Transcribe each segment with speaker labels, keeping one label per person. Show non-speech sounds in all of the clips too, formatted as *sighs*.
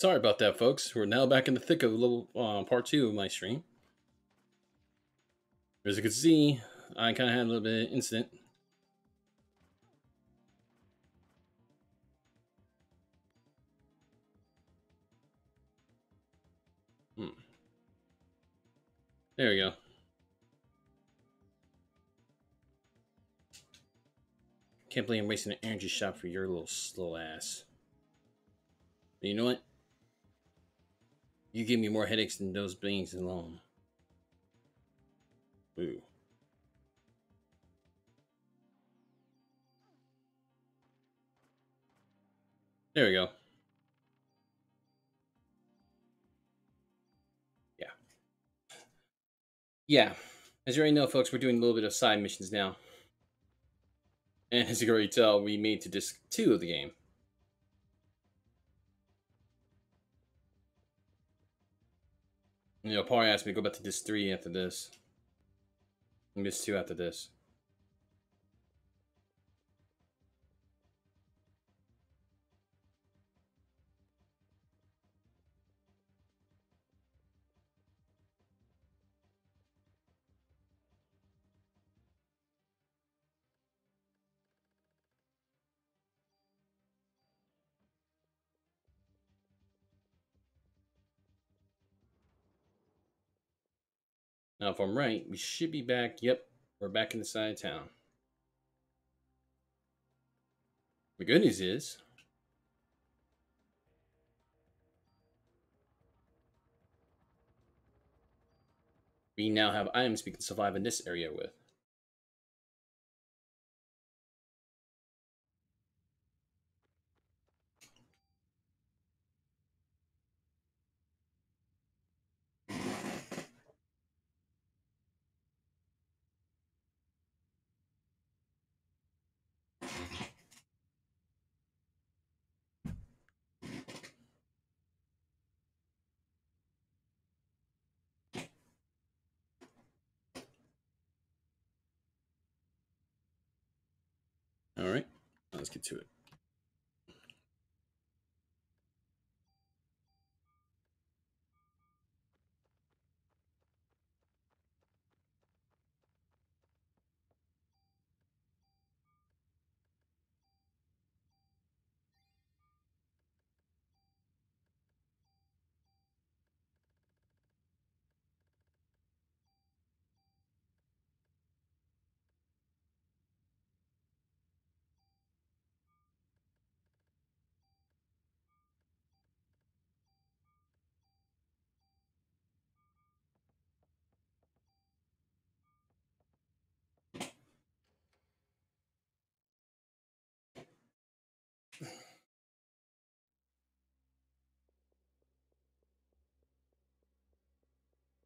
Speaker 1: Sorry about that, folks. We're now back in the thick of little uh, part two of my stream. As you can see, I kind of had a little bit of incident. Hmm. There we go. Can't believe I'm wasting an energy shot for your little slow ass. But you know what? You give me more headaches than those beings alone. Ooh. There we go. Yeah. Yeah. As you already know, folks, we're doing a little bit of side missions now. And as you can already tell, we made to disc 2 of the game. You know, Paul asked me to go back to disc 3 after this. And disc 2 after this. Now, if I'm right, we should be back. Yep, we're back in the side of town. The good news is, we now have items we can survive in this area with. All right, to it.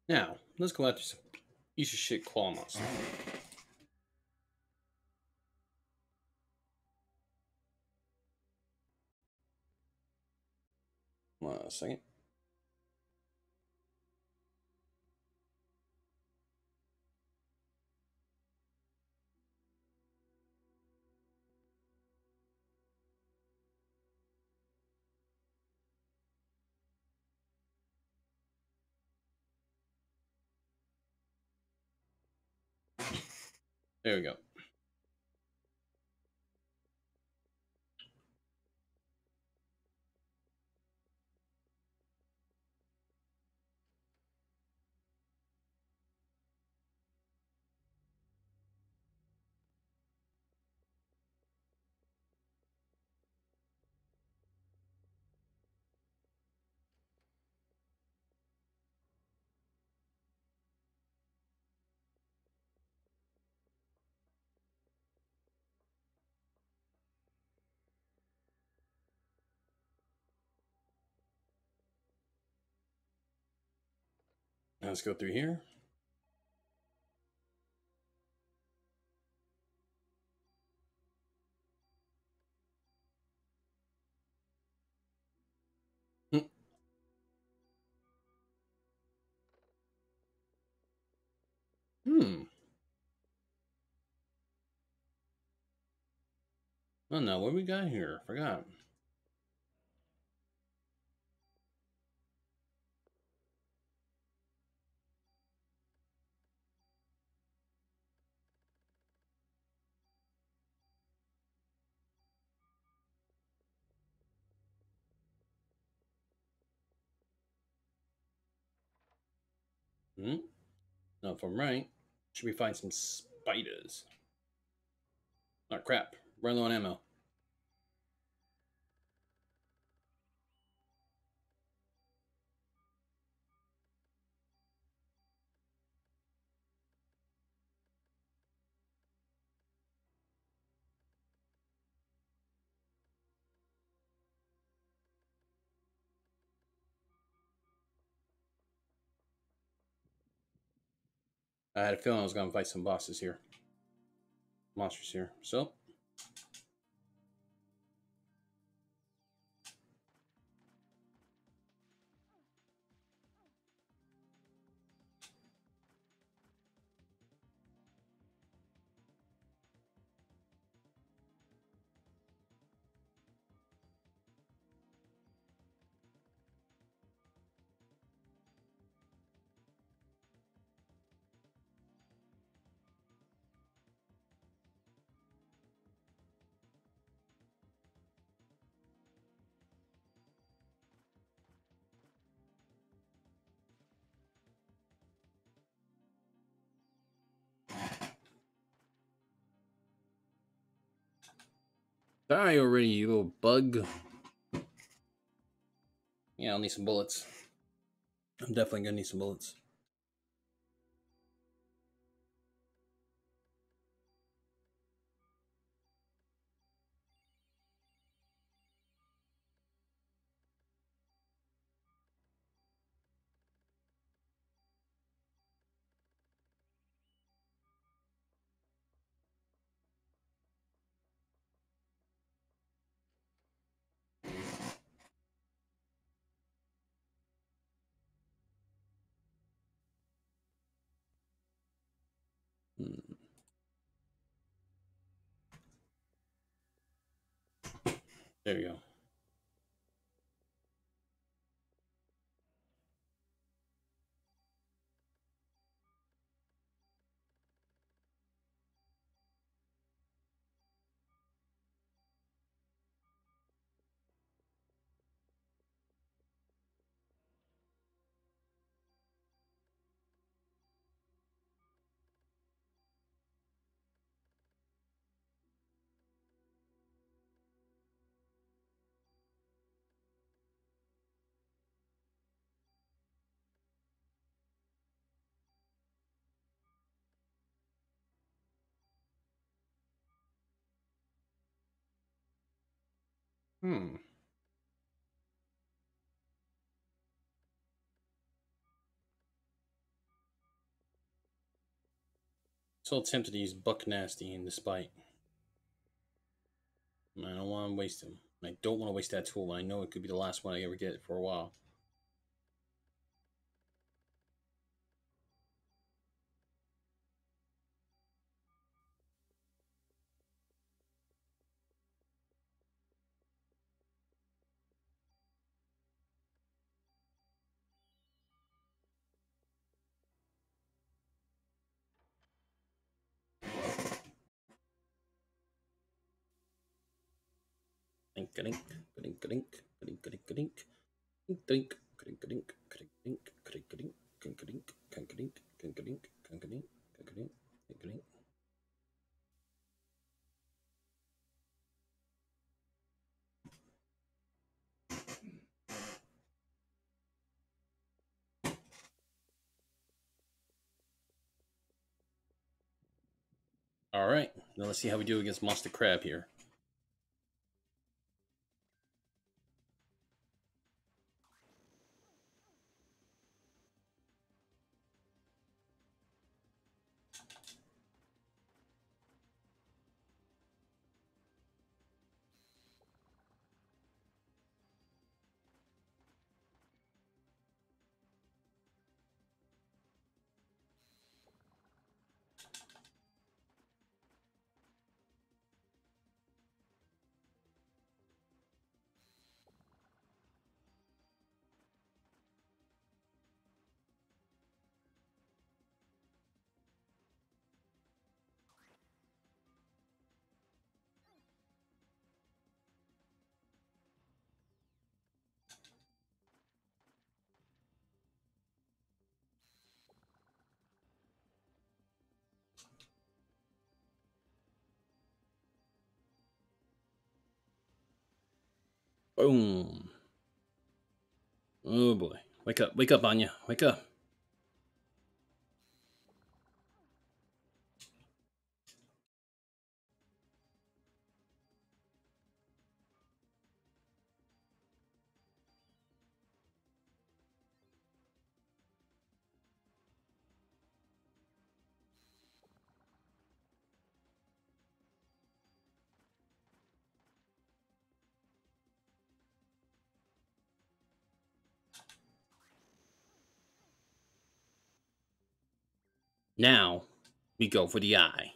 Speaker 1: Now, let's go after some piece of shit claw monster. One second. There we go. Now let's go through here. Hmm. Hmm. Oh no, what we got here? Forgot. If I'm right, should we find some spiders? Oh, crap. Run low on ammo. I had a feeling I was going to fight some bosses here. Monsters here. So. Die already, you little bug. Yeah, I'll need some bullets. I'm definitely gonna need some bullets. There you go. Hmm. So tempted to use Buck Nasty in fight. I don't want to waste him. I don't want to waste that tool. I know it could be the last one I ever get for a while. All right, now let's see how we do against Monster Crab here. Boom. Oh boy. Wake up. Wake up, Aya. Wake up. Now we go for the eye.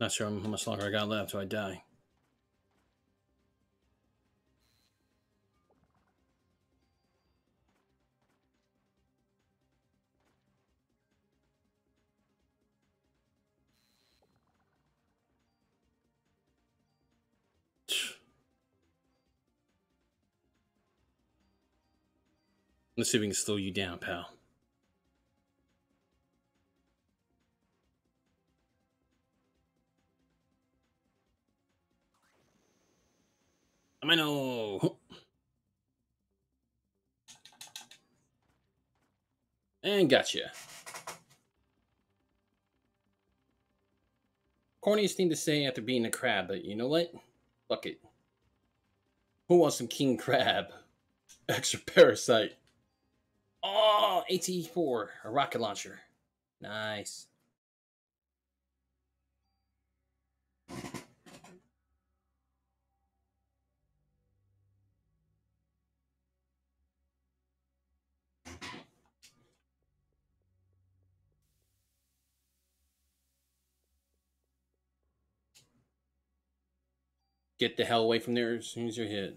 Speaker 1: Not sure how much longer I got left till I die. Let's see if we can slow you down, pal. And gotcha. Corniest thing to say after being a crab, but you know what? Fuck it. Who wants some king crab? *laughs* Extra parasite. Oh, AT-4, a rocket launcher. Nice. Get the hell away from there as soon as you're hit.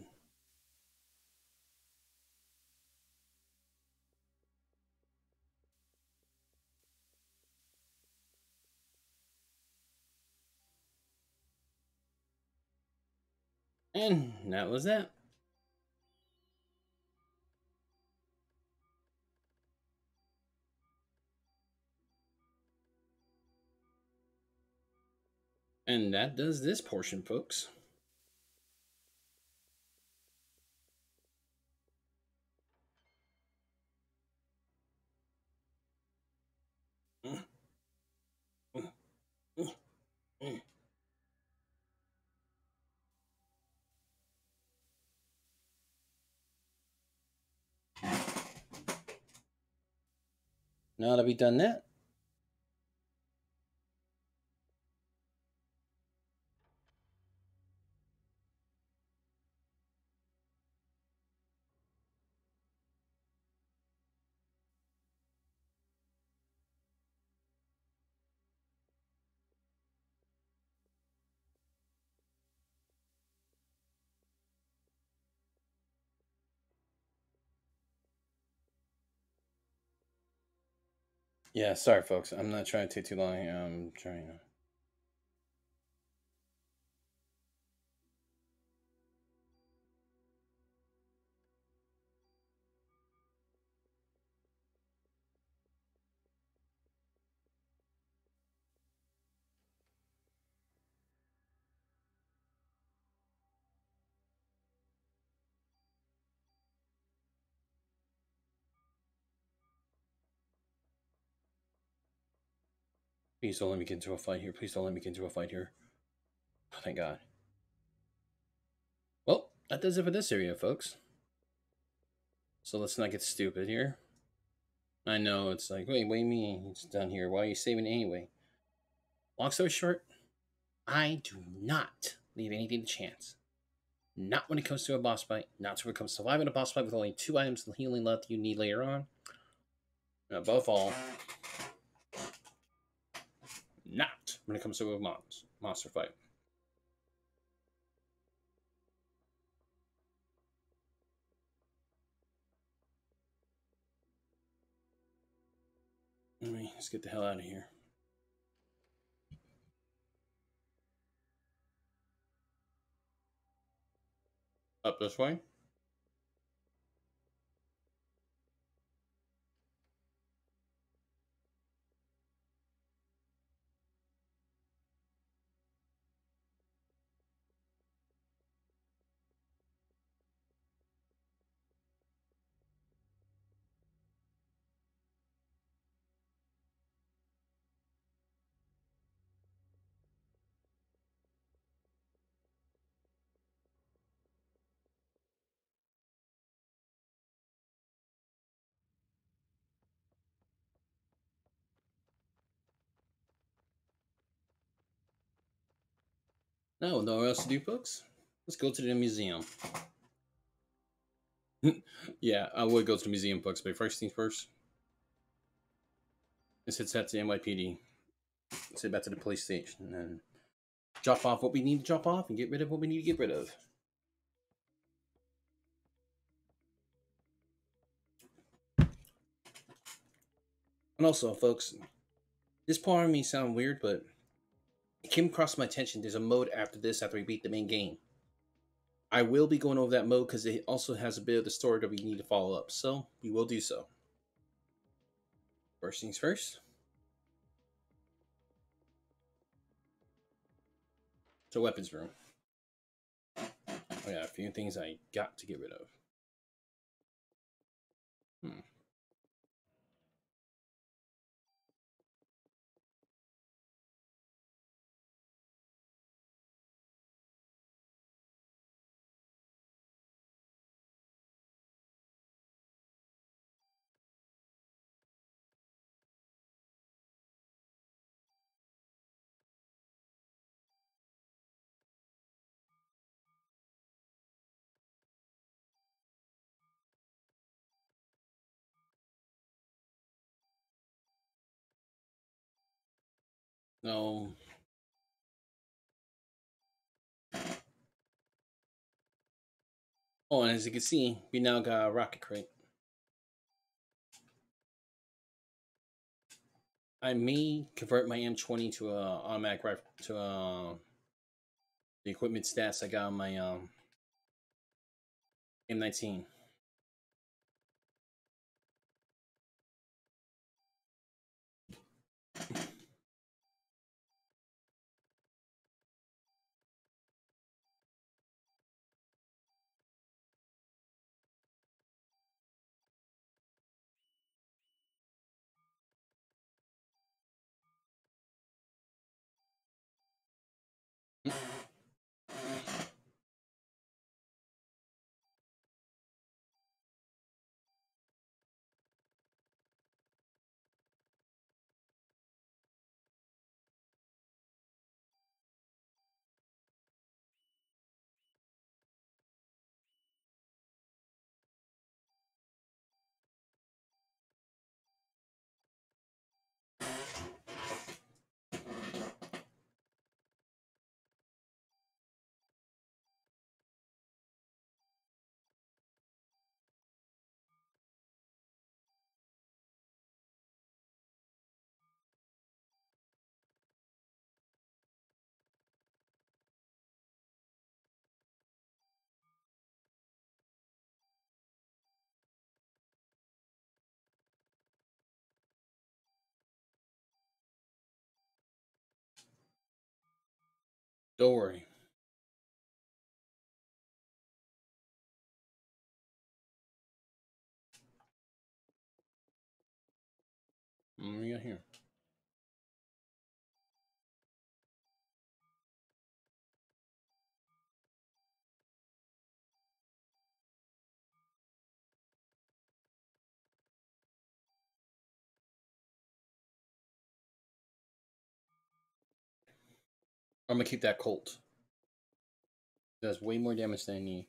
Speaker 1: And that was that. And that does this portion, folks. Now that we've done that, Yeah, sorry, folks. I'm not trying to take too long. I'm trying to. Please don't let me get into a fight here. Please don't let me get into a fight here. Oh, thank God. Well, that does it for this area, folks. So let's not get stupid here. I know it's like, wait, what do you mean it's done here? Why are you saving anyway? Long story short, I do not leave anything to chance. Not when it comes to a boss fight, not when it comes to surviving a boss fight with only two items of healing left you need later on. And above all, not when it comes to a monster fight. Let me let's get the hell out of here. Up this way. No, no else to do, folks. Let's go to the museum. *laughs* yeah, I would go to the museum, folks, but first things first. Let's head to the NYPD. Let's head back to the police station and drop off what we need to drop off and get rid of what we need to get rid of. And also, folks, this part of me sound weird, but it came across my attention. There's a mode after this after we beat the main game. I will be going over that mode because it also has a bit of the story that we need to follow up. So we will do so. First things first. A weapons room. Oh yeah, a few things I got to get rid of. Hmm. No. Oh, and as you can see, we now got a rocket crate. I may convert my M20 to a automatic rifle to uh, the equipment stats I got on my um, M19. you *laughs* Don't worry. What we got here? I'm gonna keep that Colt. Does way more damage than I need.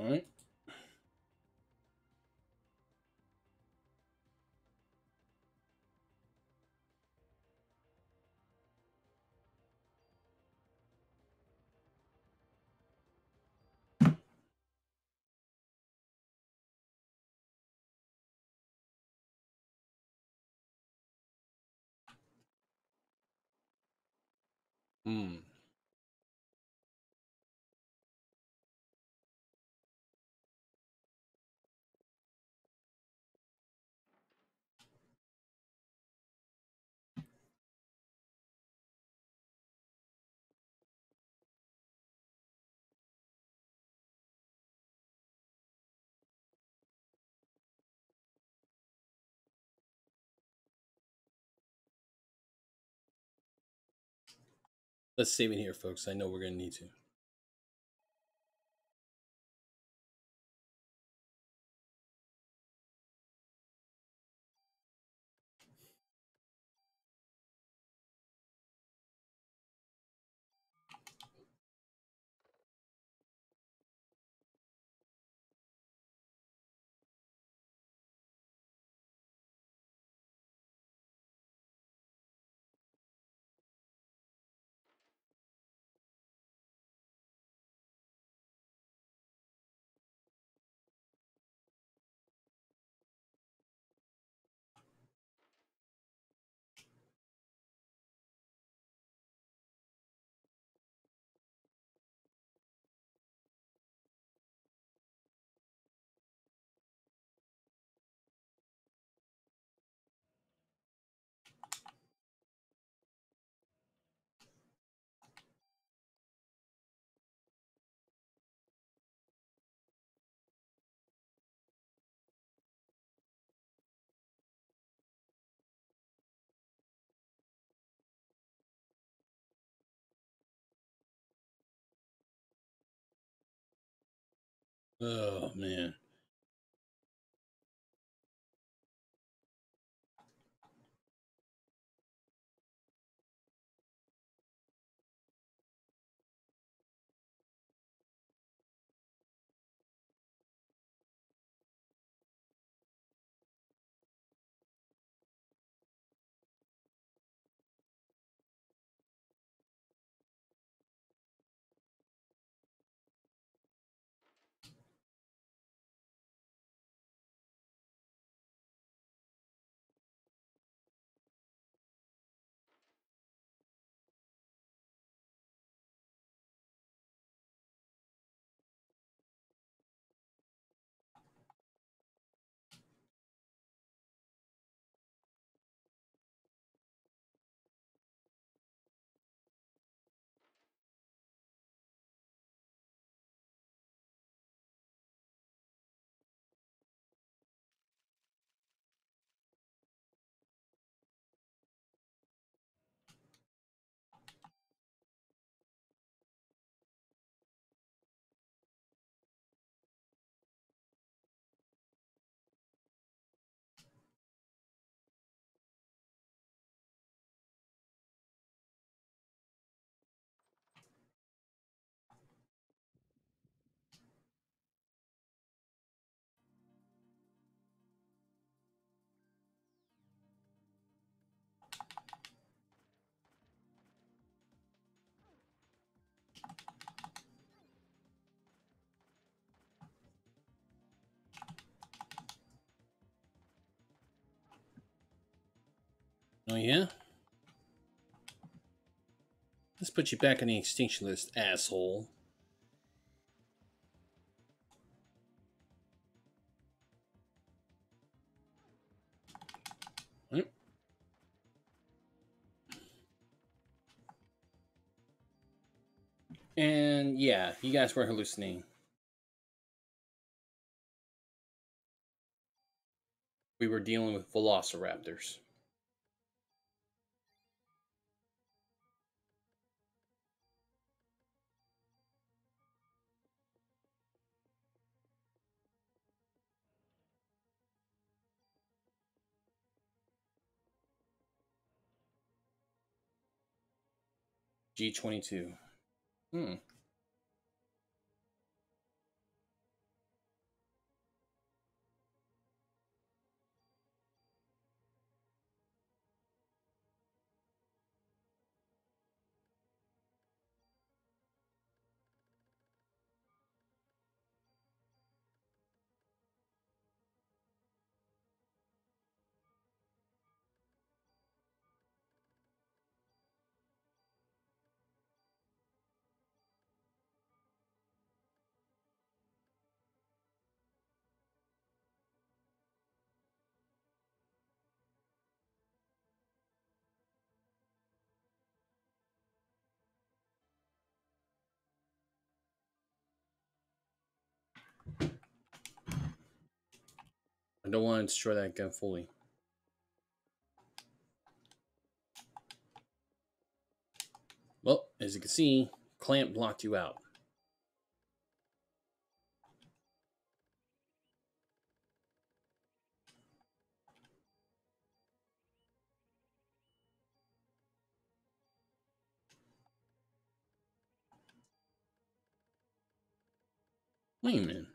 Speaker 1: All right. Hmm. Let's save it here, folks. I know we're gonna need to. Oh man. Oh yeah? Let's put you back on the extinction list, asshole. And yeah, you guys were hallucinating. We were dealing with velociraptors. G22. Hmm. I don't want to destroy that gun fully. Well, as you can see, Klamp blocked you out. Wait a minute.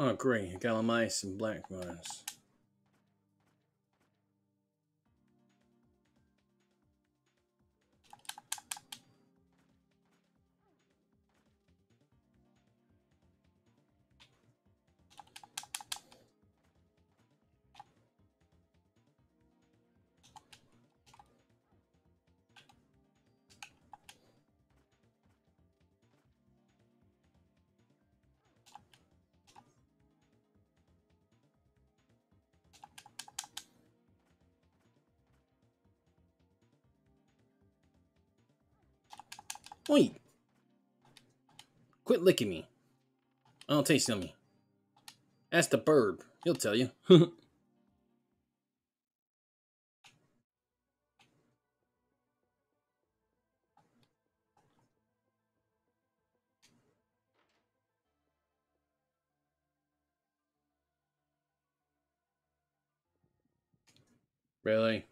Speaker 1: Oh, great. Gallimice and black mice. Oi! Quit licking me. I don't taste yummy. Ask the bird. He'll tell you. *laughs* really?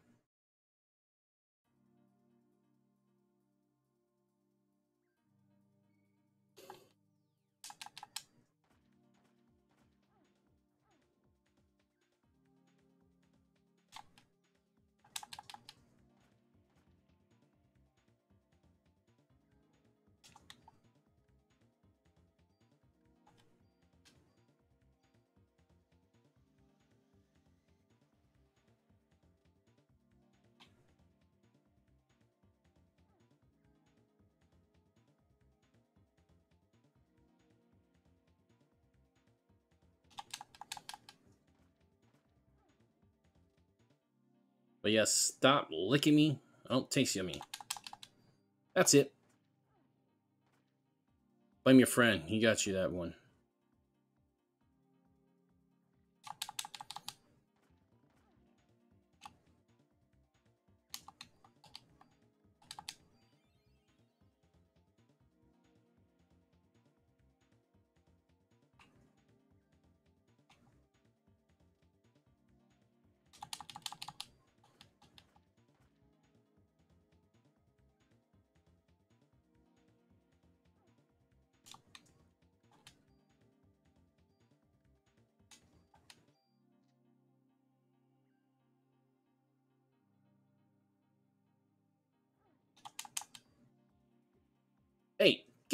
Speaker 1: But yes, stop licking me. Oh, I don't taste yummy. That's it. Blame your friend. He got you that one.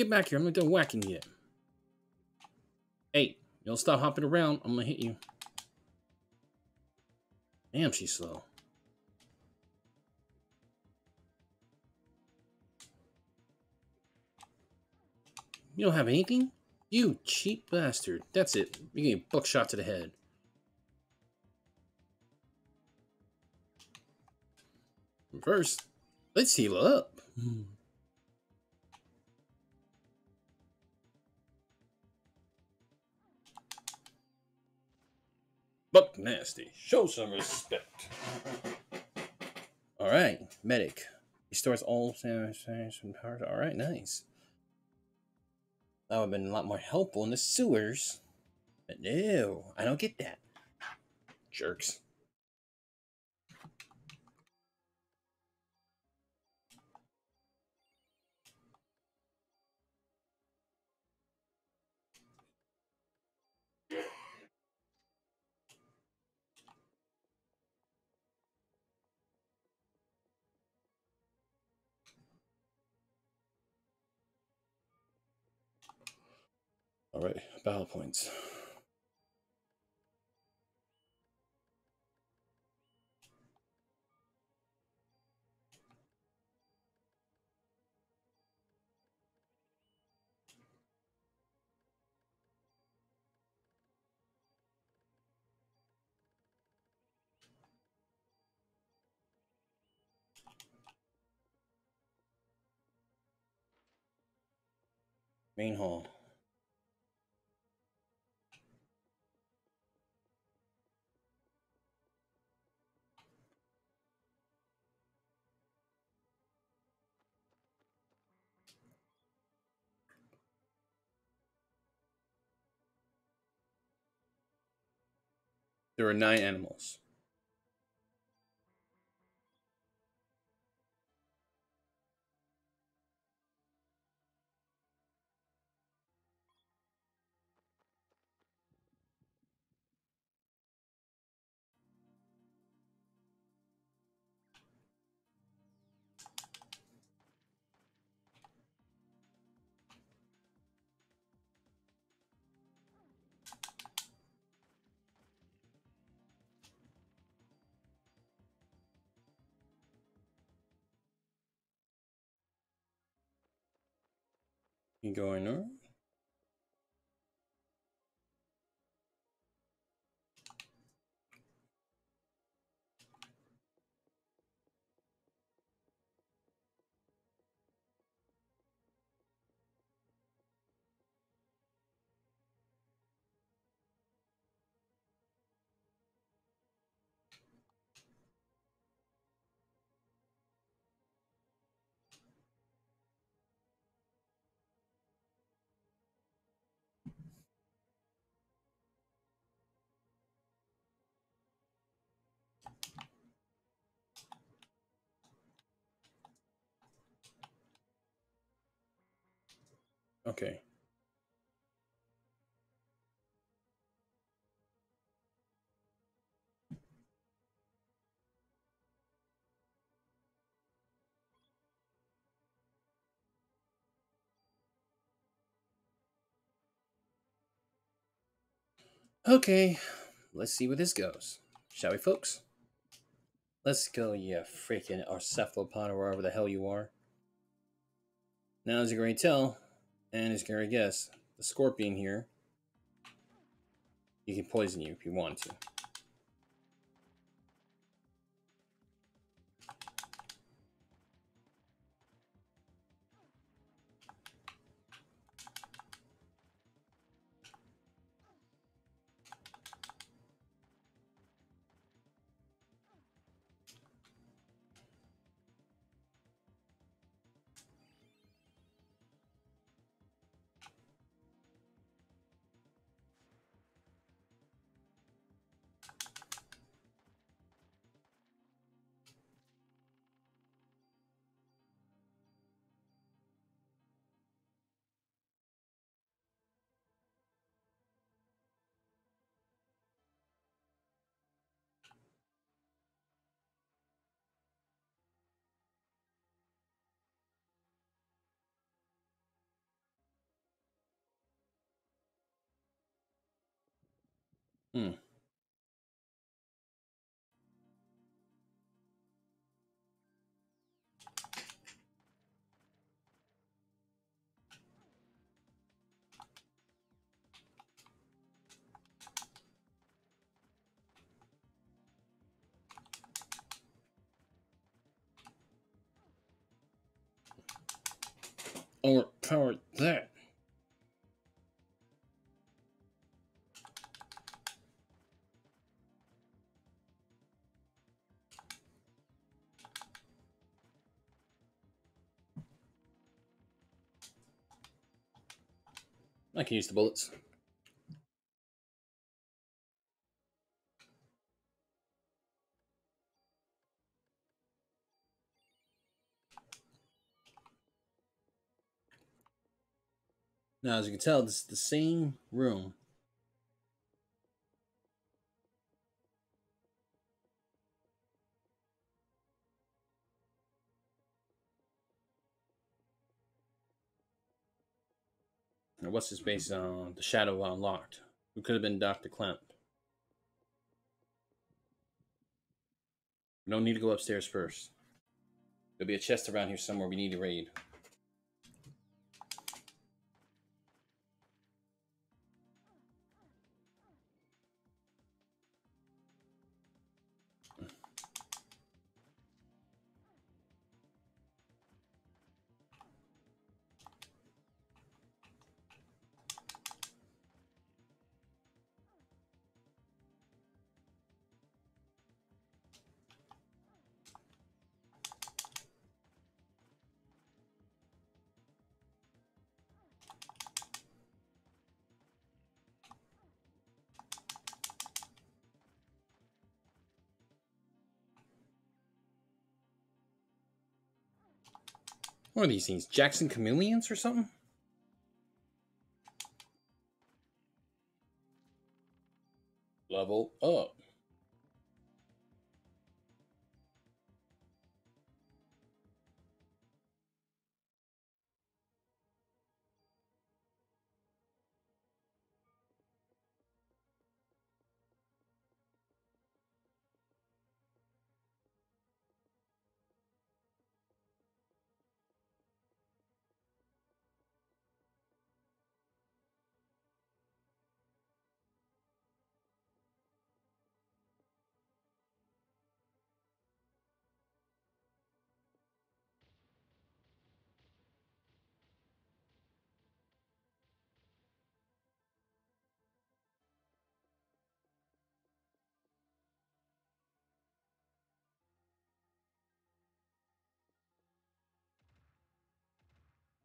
Speaker 1: Get back here. I'm not done whacking yet. Hey, you don't stop hopping around. I'm gonna hit you. Damn, she's slow. You don't have anything? You cheap bastard. That's it. You're getting buckshot to the head. First, let's heal up. Hmm. Buck Nasty, show some respect. All right, medic. Restores all sanitation powers. All right, nice. That would have been a lot more helpful in the sewers. But no, I don't get that. Jerks. All right, battle points. Main hall. There are nine animals. Going on? Okay. Okay, let's see where this goes. Shall we, folks? Let's go, you freaking Arcephalopod or wherever the hell you are. Now, as you can tell, and as Gary can already guess, the scorpion here, he can poison you if you want to. Hmm. Overpowered that. I can use the bullets. Now, as you can tell, this is the same room. What's this based on? The Shadow Unlocked. Who could have been Dr. We don't need to go upstairs first. There'll be a chest around here somewhere we need to raid. What are these things? Jackson chameleons or something? Level up.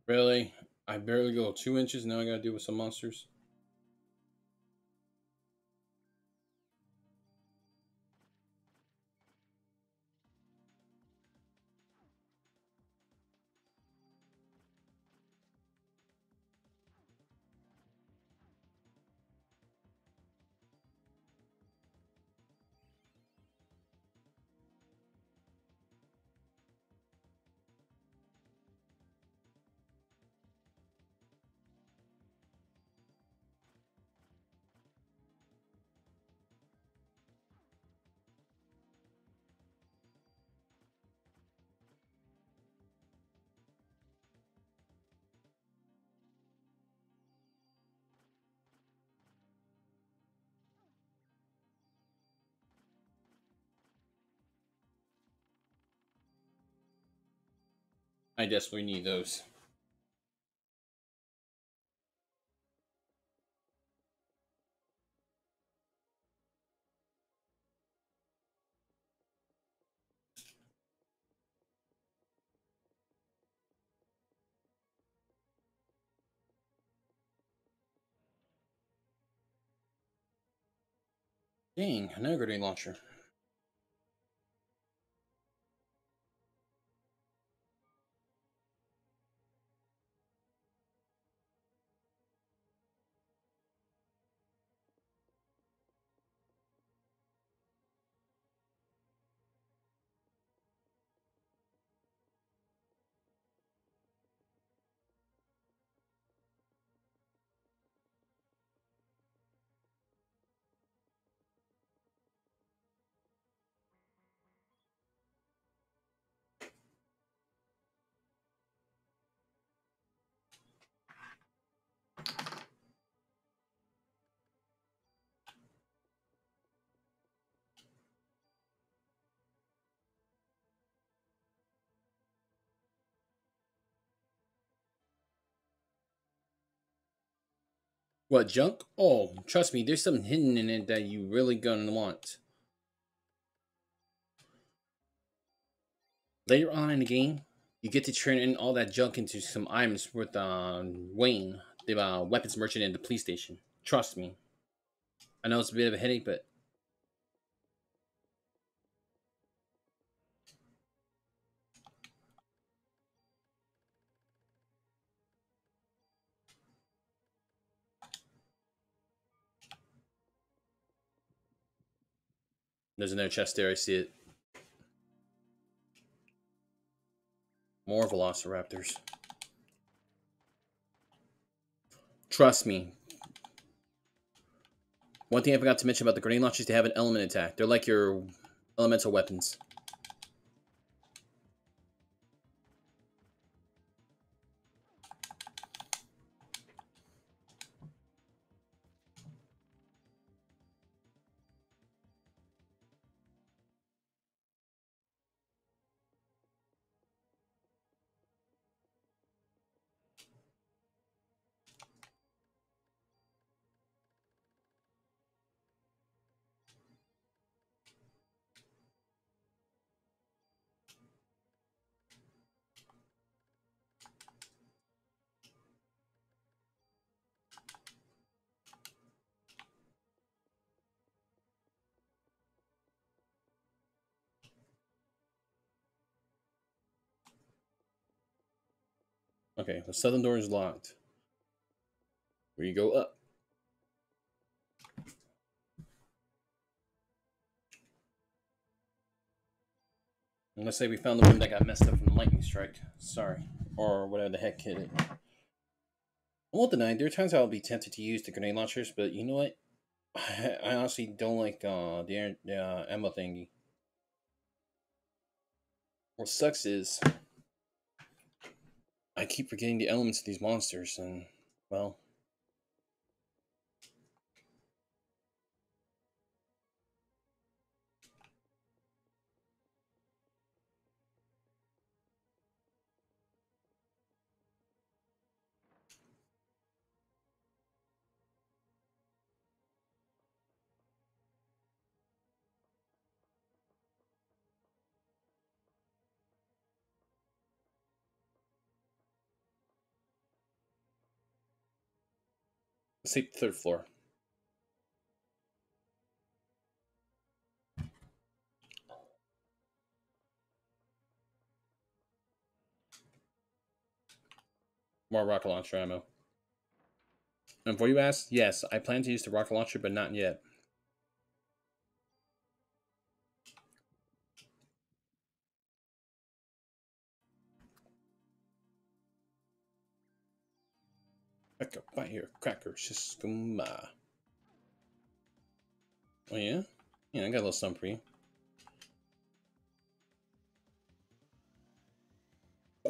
Speaker 1: Really? I barely go two inches. Now I gotta deal with some monsters. I desperately need those. Dang, another grenade launcher. What, junk? Oh, trust me, there's something hidden in it that you really gonna want. Later on in the game, you get to turn in all that junk into some items with uh, Wayne, the uh, weapons merchant in the police station. Trust me. I know it's a bit of a headache, but There's another chest there. I see it. More velociraptors. Trust me. One thing I forgot to mention about the grenade launchers, they have an element attack. They're like your elemental weapons. The southern door is locked. Where you go up. let's say we found the room that got messed up from the lightning strike. Sorry. Or whatever the heck hit it. I won't deny, there are times I'll be tempted to use the grenade launchers, but you know what? I, *laughs* I honestly don't like uh, the uh, ammo thingy. What sucks is I keep forgetting the elements of these monsters, and, well. The third floor. More rocket launcher ammo. And for you ask, yes, I plan to use the rocket launcher, but not yet. By here, cracker system. Oh yeah? Yeah, I got a little something for you.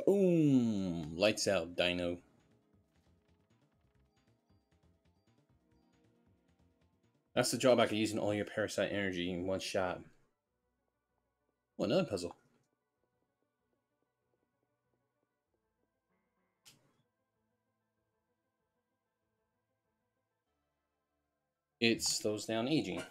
Speaker 1: Boom! Lights out, Dino. That's the drawback of using all your parasite energy in one shot. Oh, another puzzle. It slows down aging.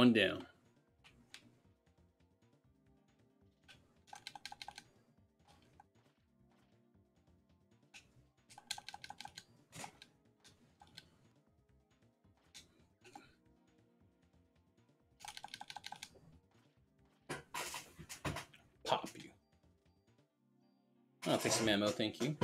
Speaker 1: One down. Pop you. I'll take some ammo, thank you.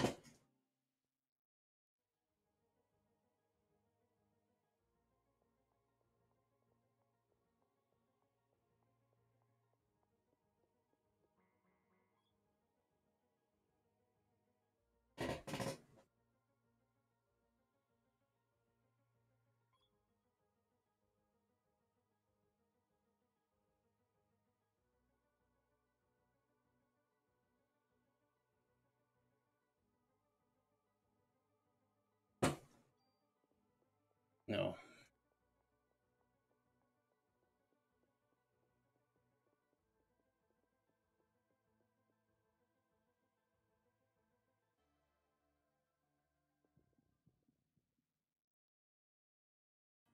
Speaker 1: No.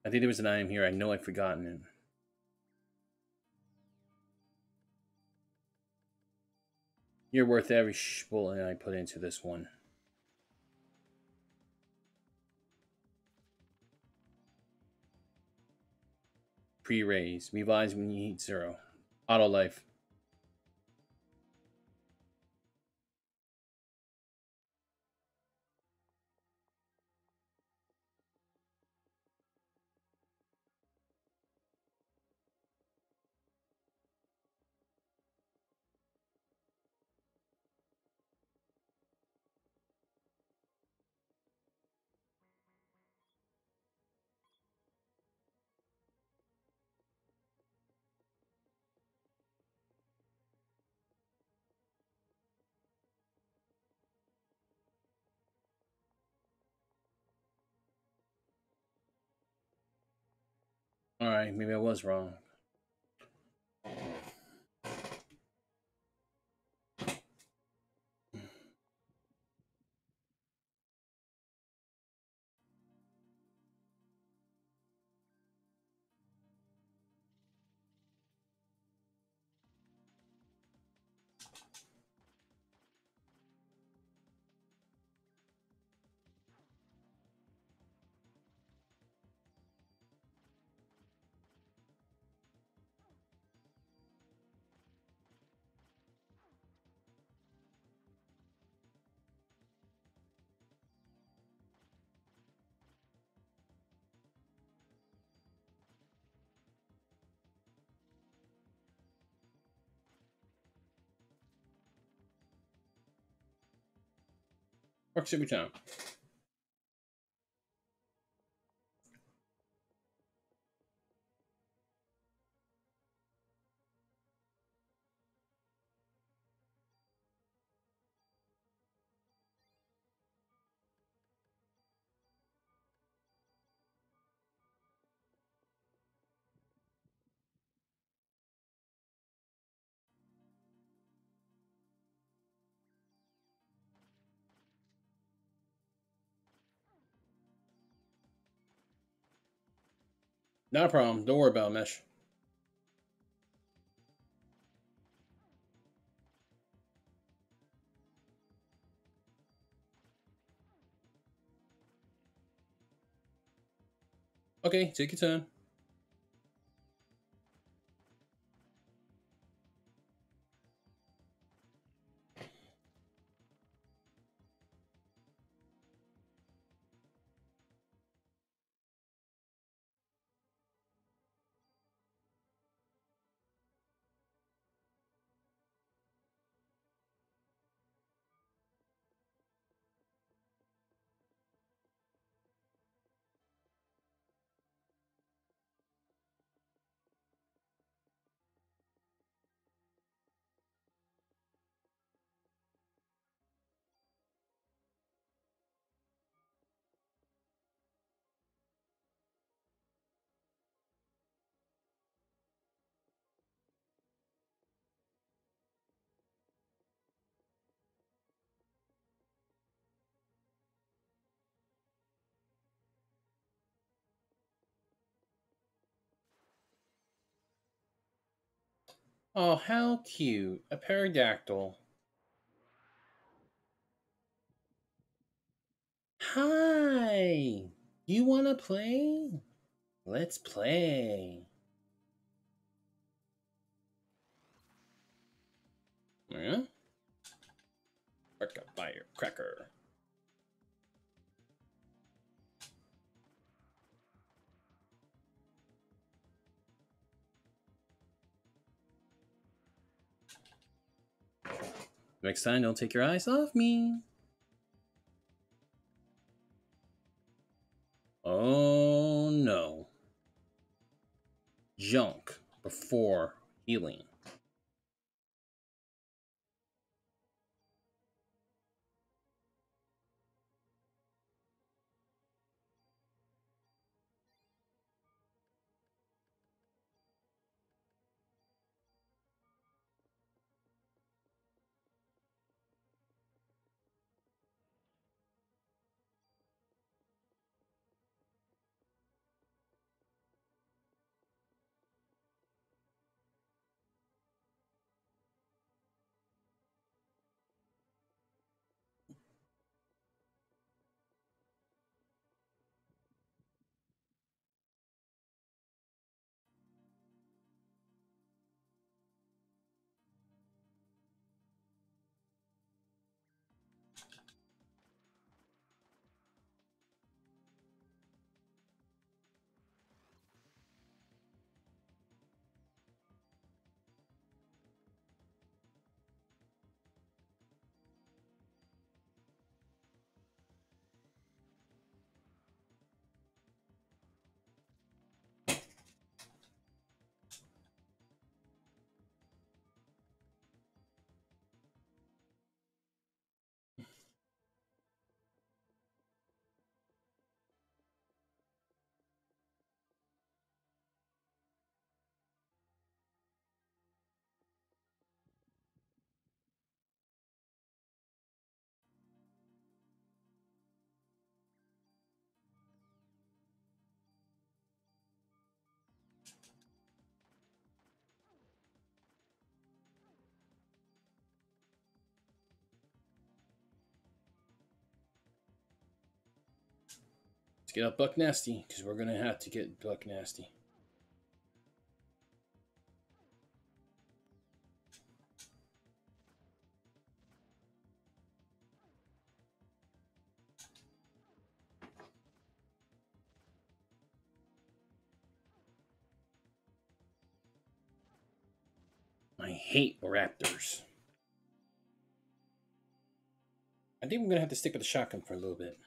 Speaker 1: I think there was an item here. I know I've forgotten it. You're worth every bullet I put into this one. Pre-raise. Revives when you hit zero. Auto life. Alright, maybe I was wrong. Works every time. Not a problem. Don't worry about it, Mesh. Okay, take your turn. Oh, how cute. A pterodactyl. Hi! You wanna play? Let's play. Yeah? Cracker fire cracker. Next time, don't take your eyes off me. Oh no. Junk before healing. Let's get up Buck Nasty, because we're going to have to get Buck Nasty. I hate raptors. I think I'm going to have to stick with the shotgun for a little bit.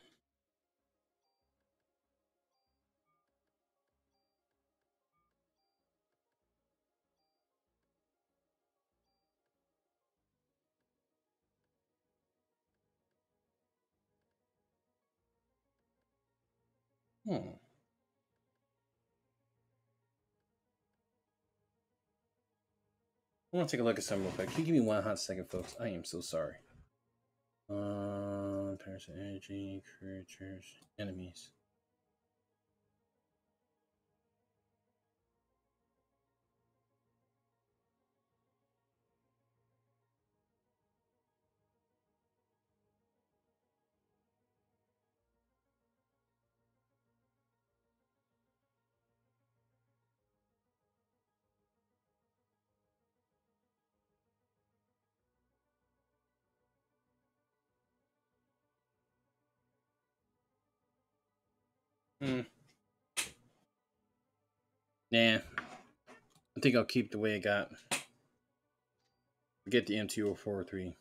Speaker 1: I want to take a look at some real quick. Can you give me one hot second, folks? I am so sorry. Uh, parasitic energy, creatures, enemies. Hmm. Nah. I think I'll keep the way I got. Get the M2043.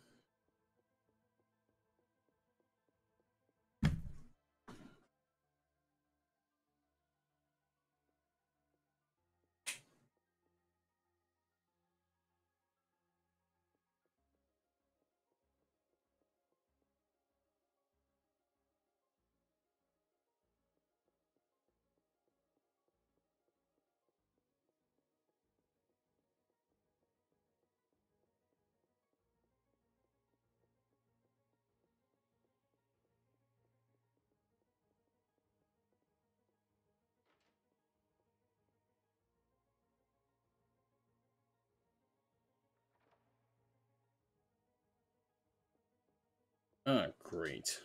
Speaker 1: Oh, great.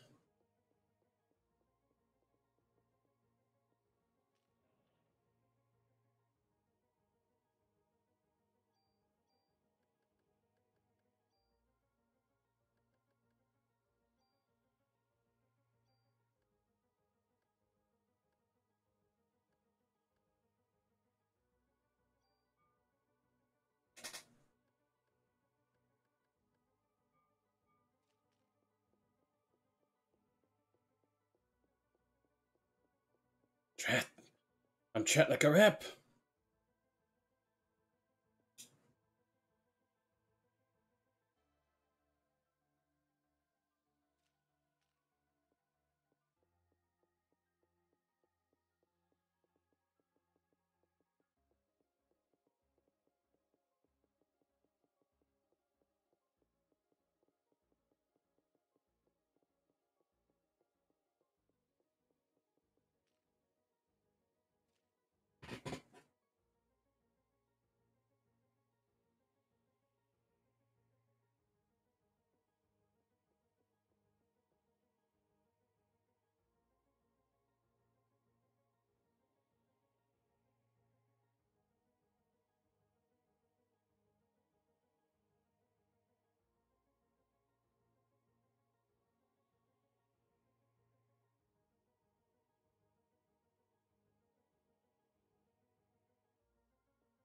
Speaker 1: Chat. I'm chat like a rap.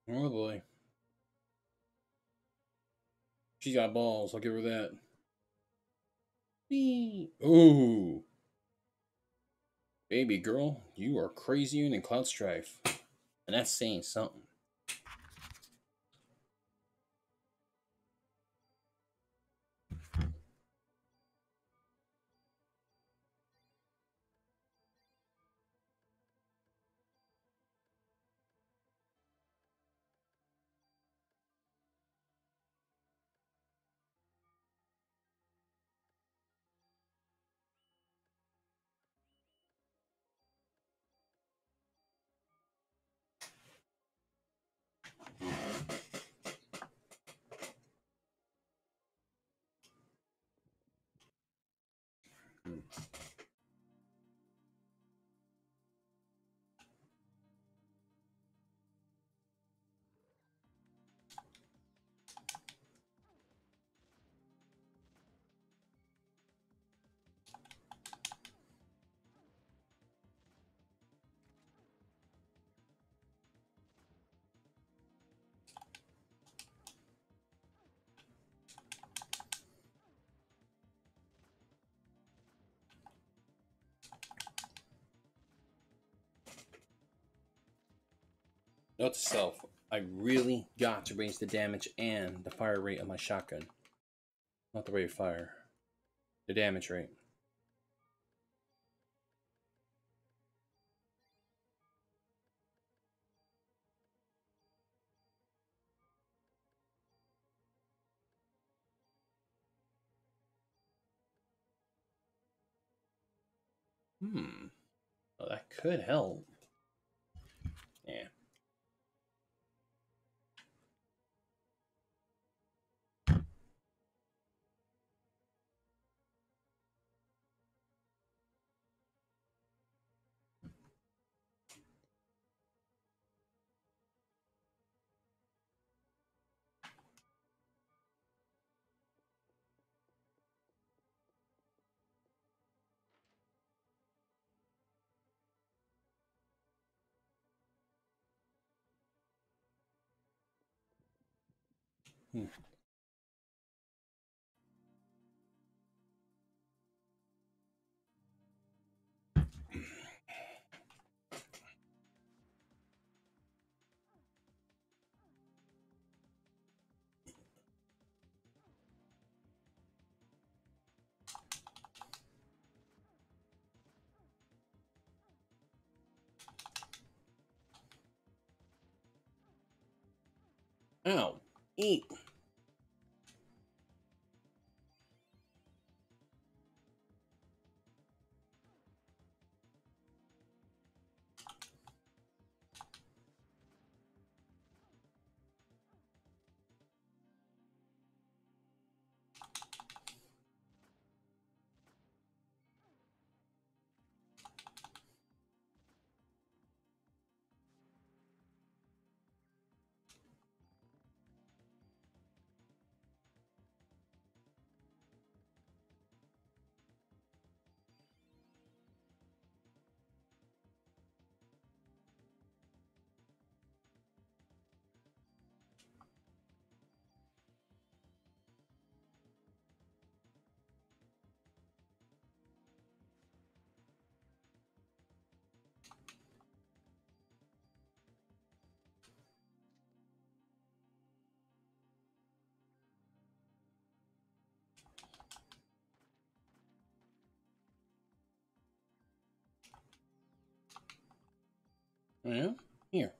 Speaker 1: Oh boy. She's got balls. I'll give her that. Ooh. Baby girl, you are crazier than Cloud Strife. And that's saying something. Note to self, I really got to raise the damage and the fire rate of my shotgun. Not the rate of fire. The damage rate. Hmm. Well, that could help. Hmm. Ow. Eat. Yeah, here.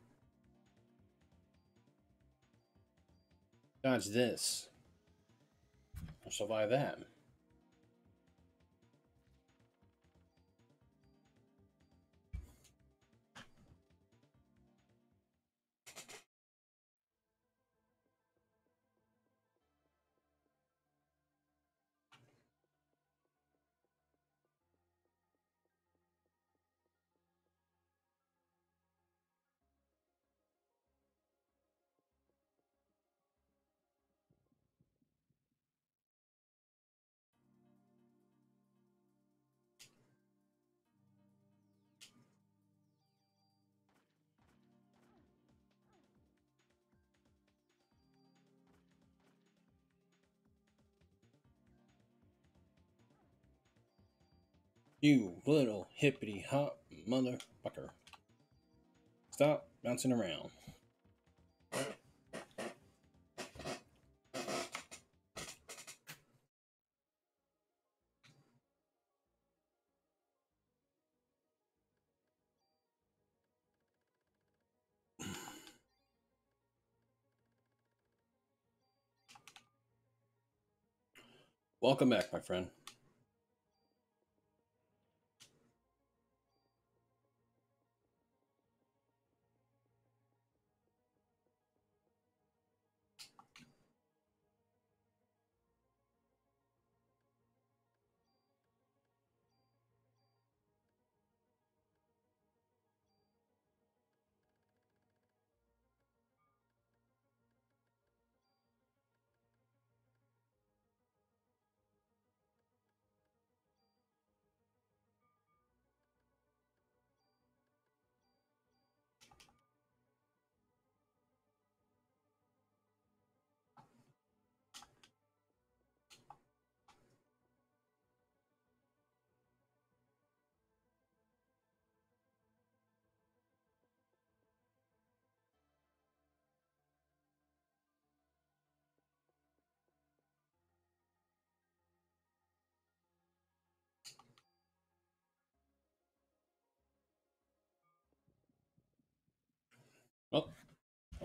Speaker 1: Dodge this. I'll survive that. You little hippity hop motherfucker. Stop bouncing around. Welcome back, my friend.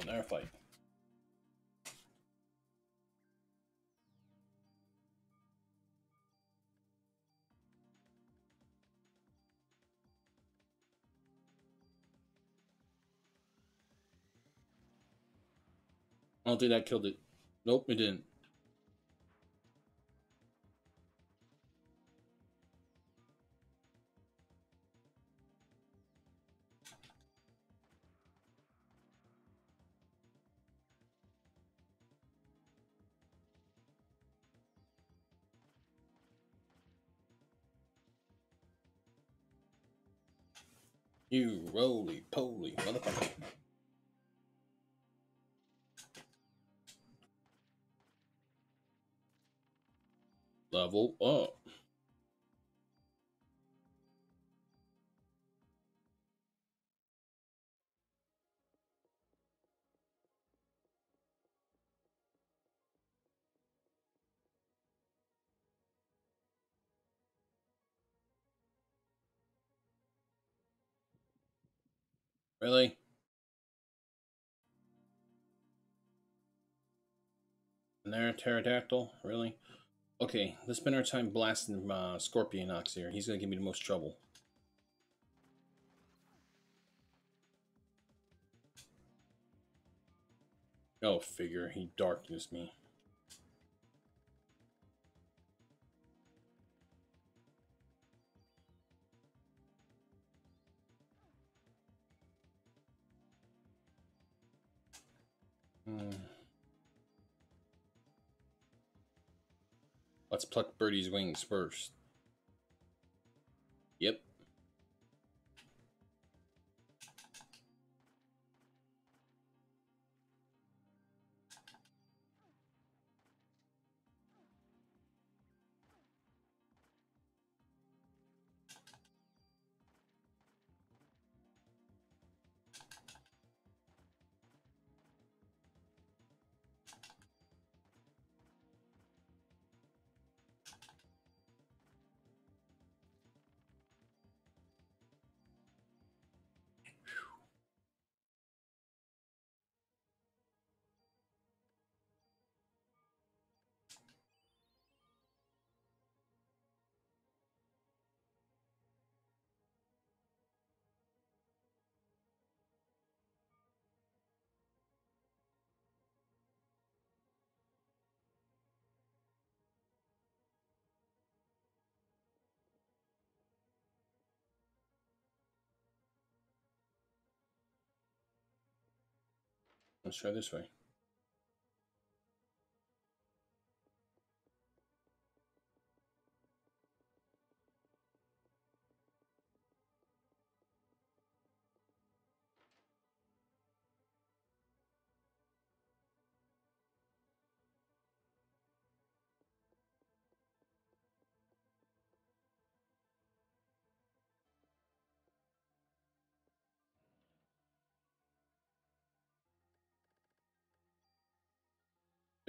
Speaker 1: Their fight. I don't think that killed it. Nope, it didn't. You roly poly motherfucker. Level up. Really? And there, pterodactyl? Really? Okay, let's spend our time blasting uh, Scorpionox here. He's gonna give me the most trouble. Oh, figure. He darkness me. Let's pluck Birdie's wings first. Yep. Let's try this way.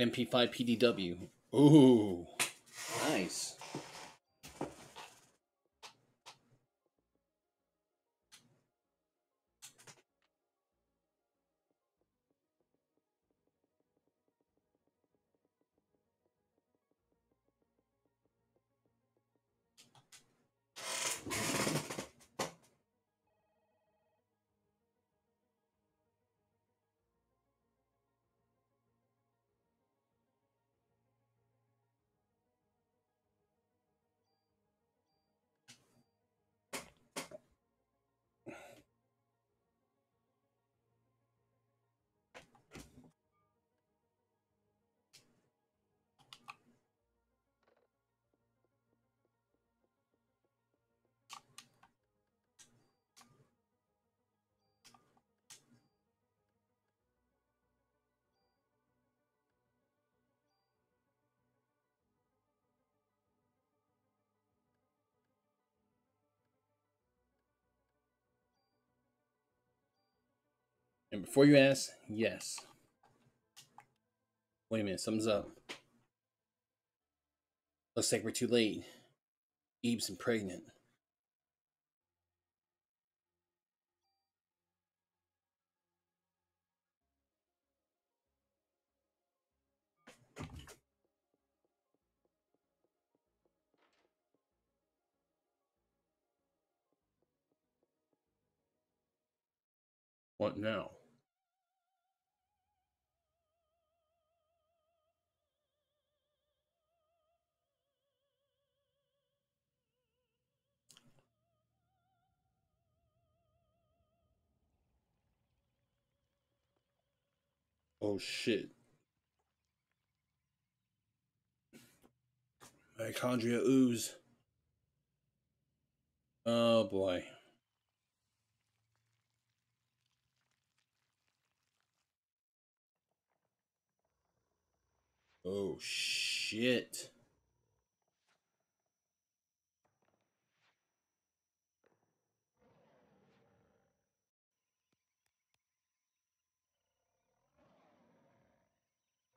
Speaker 1: MP5 PDW. Ooh, nice. And before you ask, yes. Wait a minute, something's up. Looks like we're too late. Eve's pregnant. What now? Oh shit. Mitochondria ooze. Oh boy. Oh shit.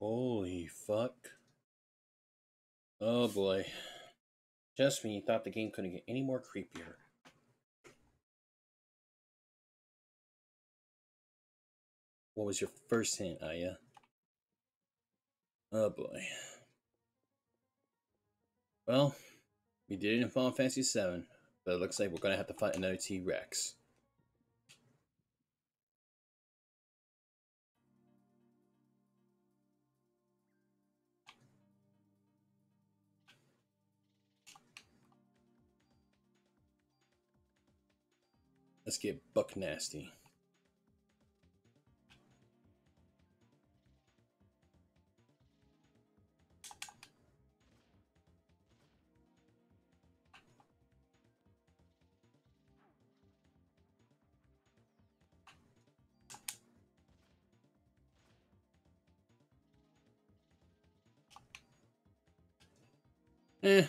Speaker 1: Holy fuck. Oh boy. Just when you thought the game couldn't get any more creepier. What was your first hint, Aya? Oh boy. Well, we did it in Final Fantasy VII, but it looks like we're gonna have to fight another T-Rex. Let's get buck nasty. Eh.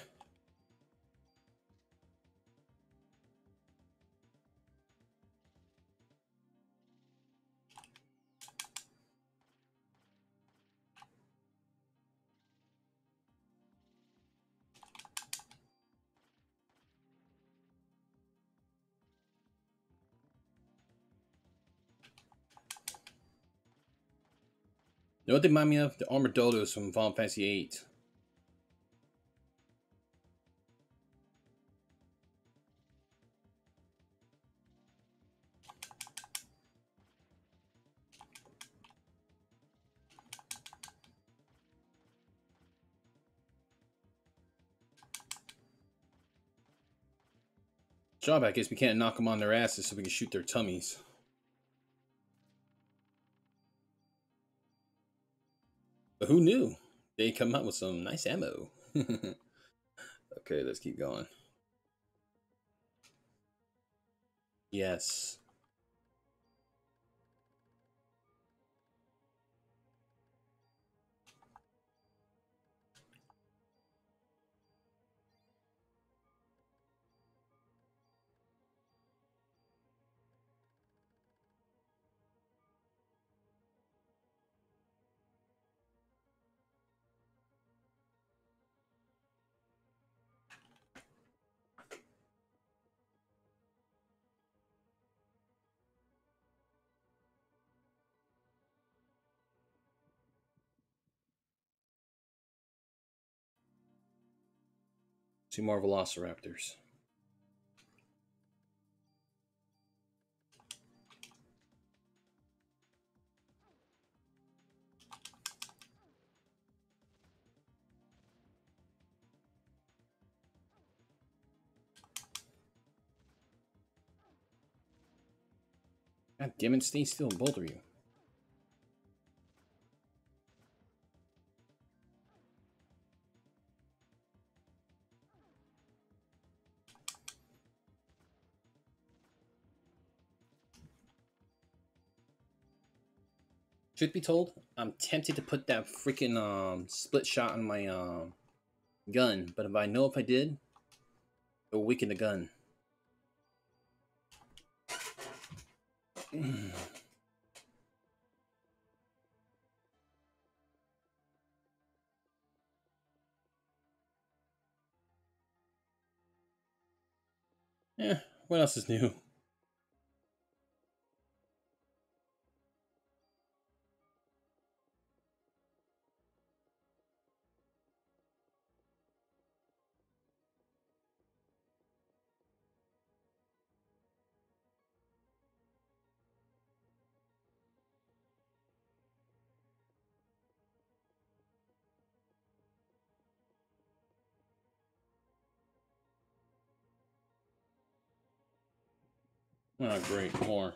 Speaker 1: You know what they remind me of? The Armadillos from Final Fantasy VIII. Drawback is we can't knock them on their asses so we can shoot their tummies. Who knew? They come out with some nice ammo. *laughs* okay, let's keep going. Yes. Two more velociraptors. God damn it, stay still and boulder you. Truth be told, I'm tempted to put that freaking um, split shot on my um, gun, but if I know if I did, it'll weaken the gun. *sighs* Yeah, what else is new? Oh, great. More.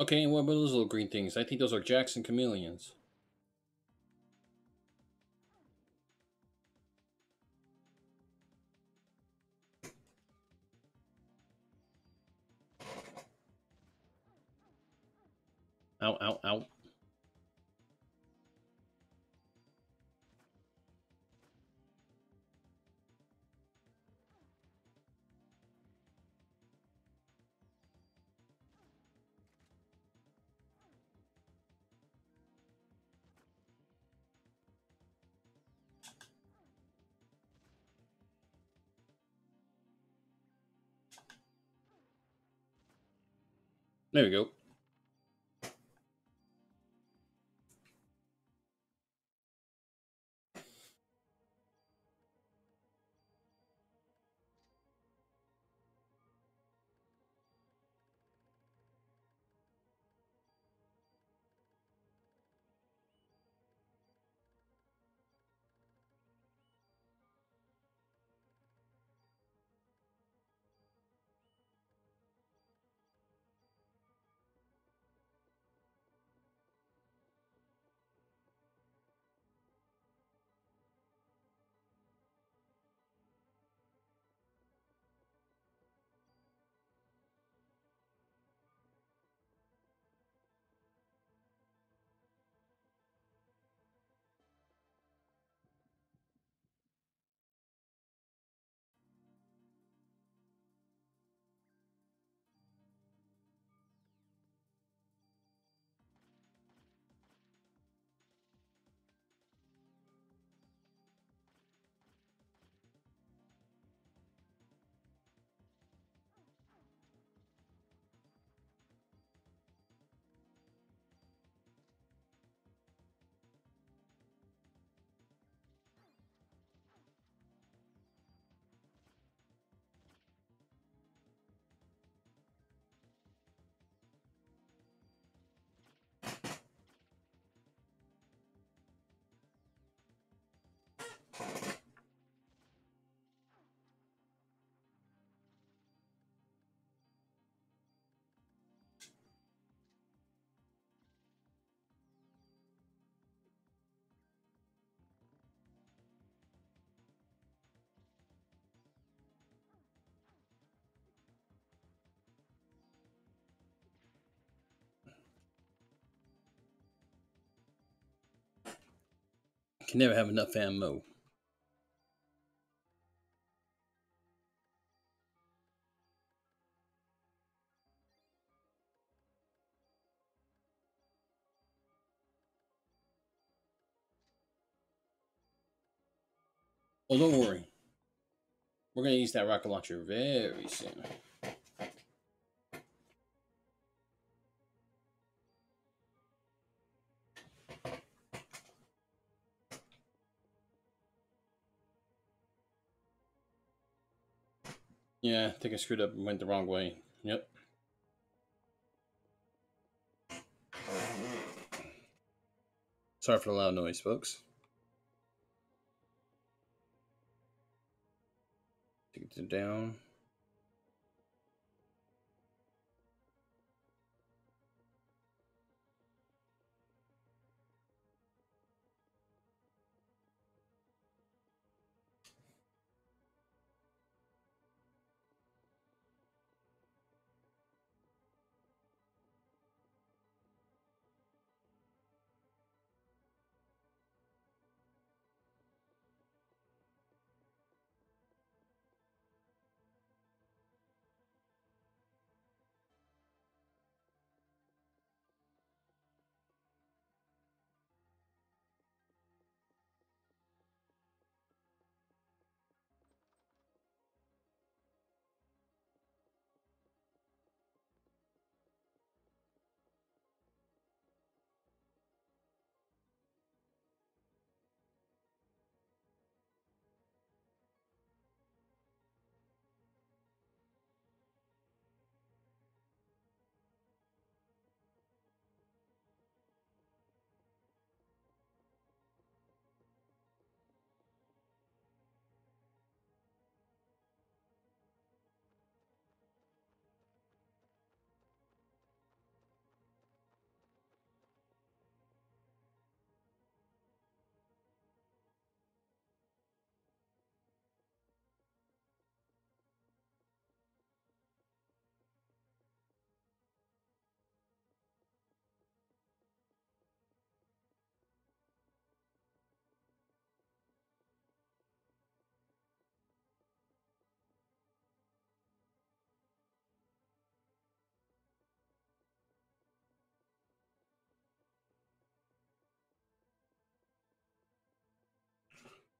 Speaker 1: Okay, what about those little green things? I think those are Jackson chameleons. Ow, ow, ow. There we go. Can never have enough ammo. Well, don't worry. We're going to use that rocket launcher very soon. Yeah, I think I screwed up and went the wrong way. Yep. Sorry for the loud noise, folks. Take it down.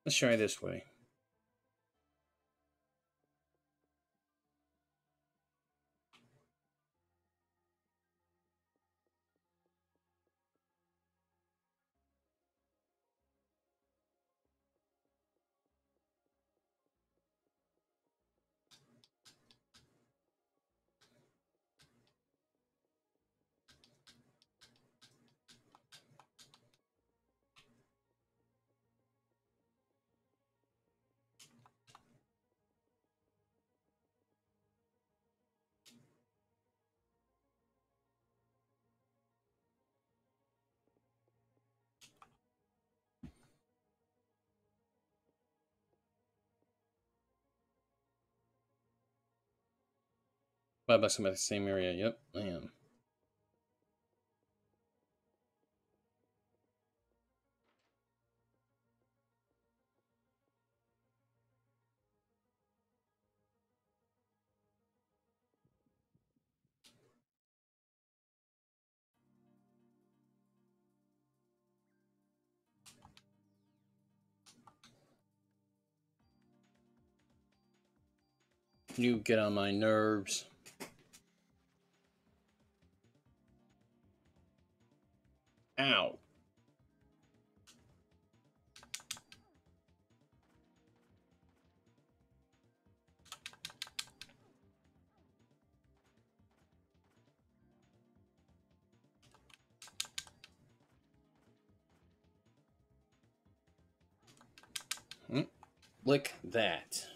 Speaker 1: Let's try this way. Bye bye, somebody the same area. Yep, I am. You get on my nerves. Ow. Hmm. Lick that.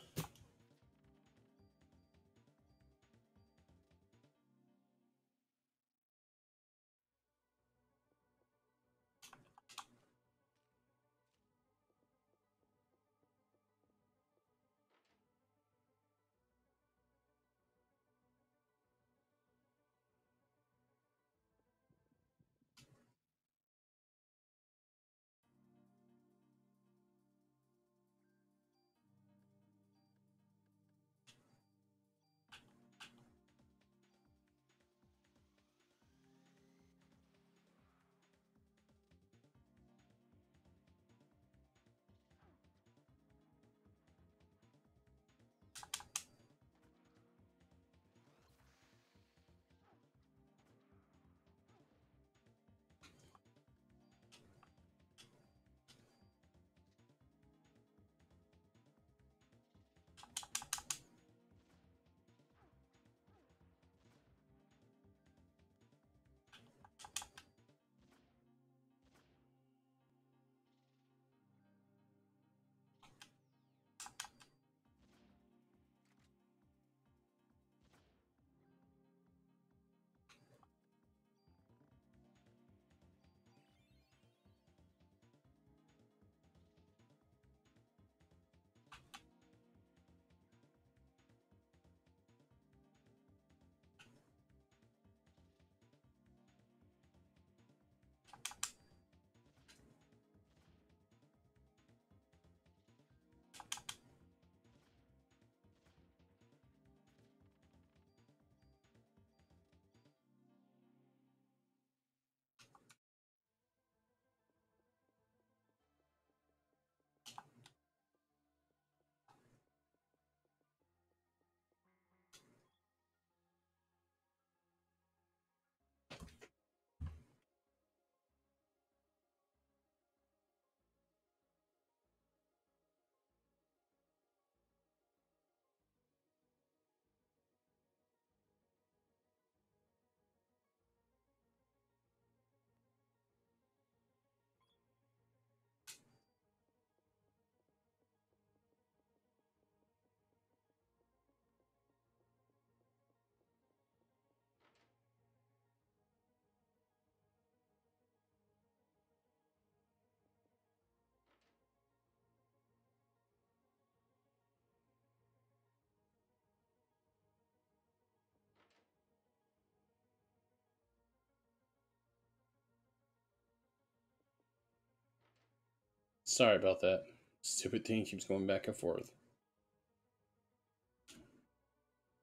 Speaker 1: Sorry about that. Stupid thing keeps going back and forth.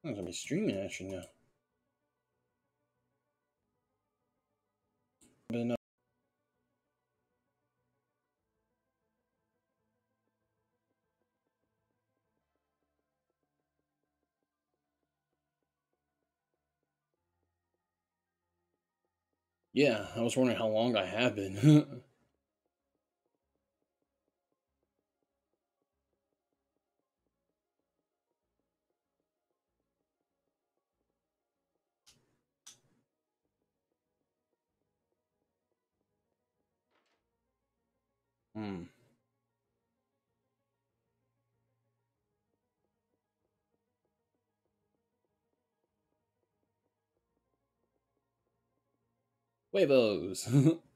Speaker 1: I'm gonna be streaming action now. But no. Yeah, I was wondering how long I have been. *laughs* hmm. *laughs*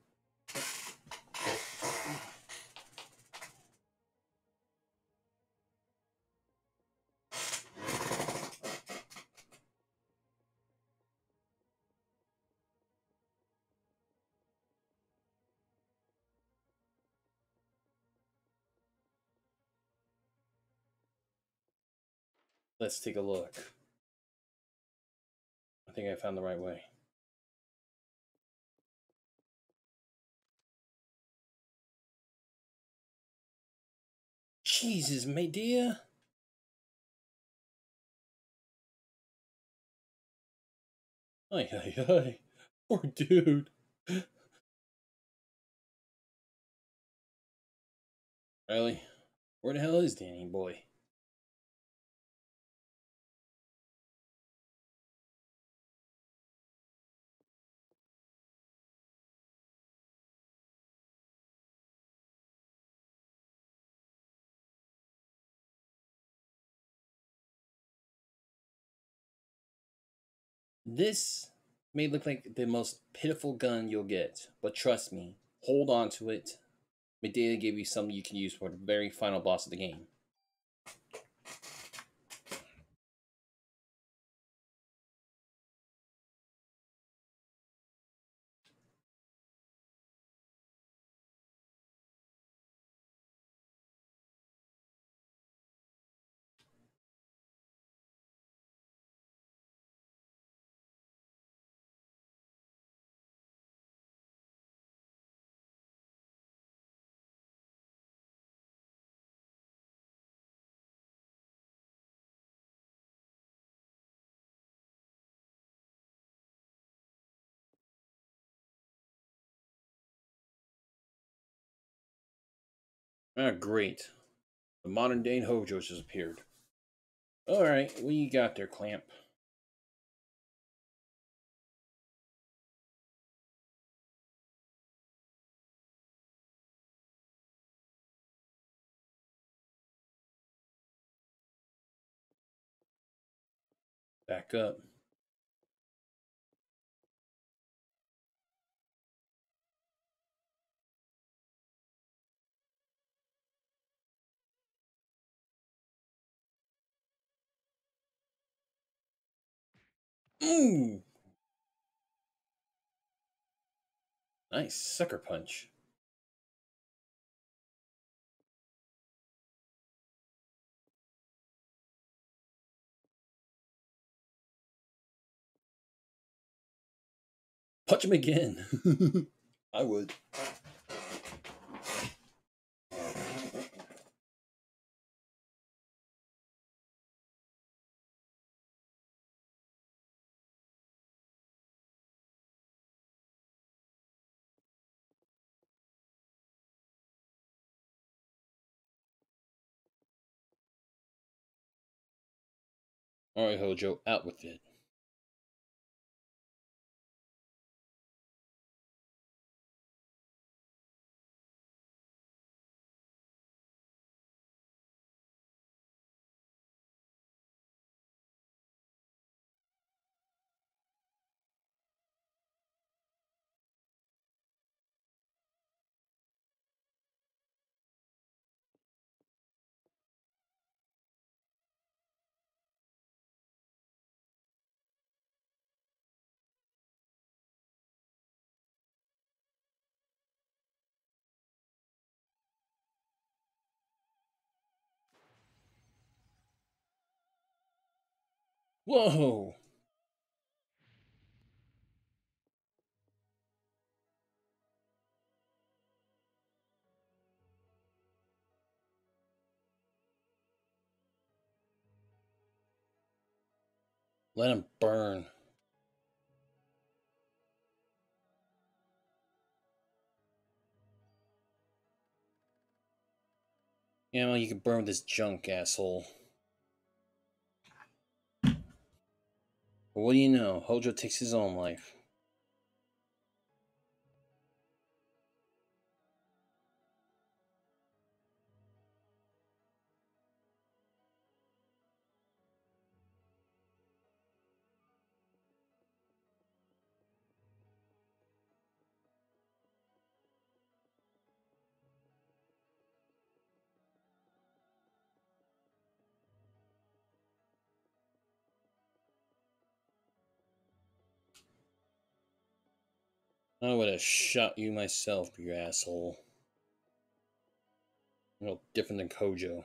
Speaker 1: Let's take a look. I think I found the right way. Jesus, my dear. Ay, ay, ay. Poor dude. Riley, where the hell is Danny boy? This may look like the most pitiful gun you'll get, but trust me, hold on to it. Maeda gave you something you can use for the very final boss of the game. Ah, great. The modern day Hojo just appeared. Alright, we got there, Klamp? Back up. Ooh! Nice sucker punch. Punch him again. *laughs* I would. Alright, Hojo, out with it. Whoa! Let him burn. Yeah, well, you can burn this junk, asshole. What do you know? Hojo takes his own life. I would have shot you myself, you asshole. No different than Kojo.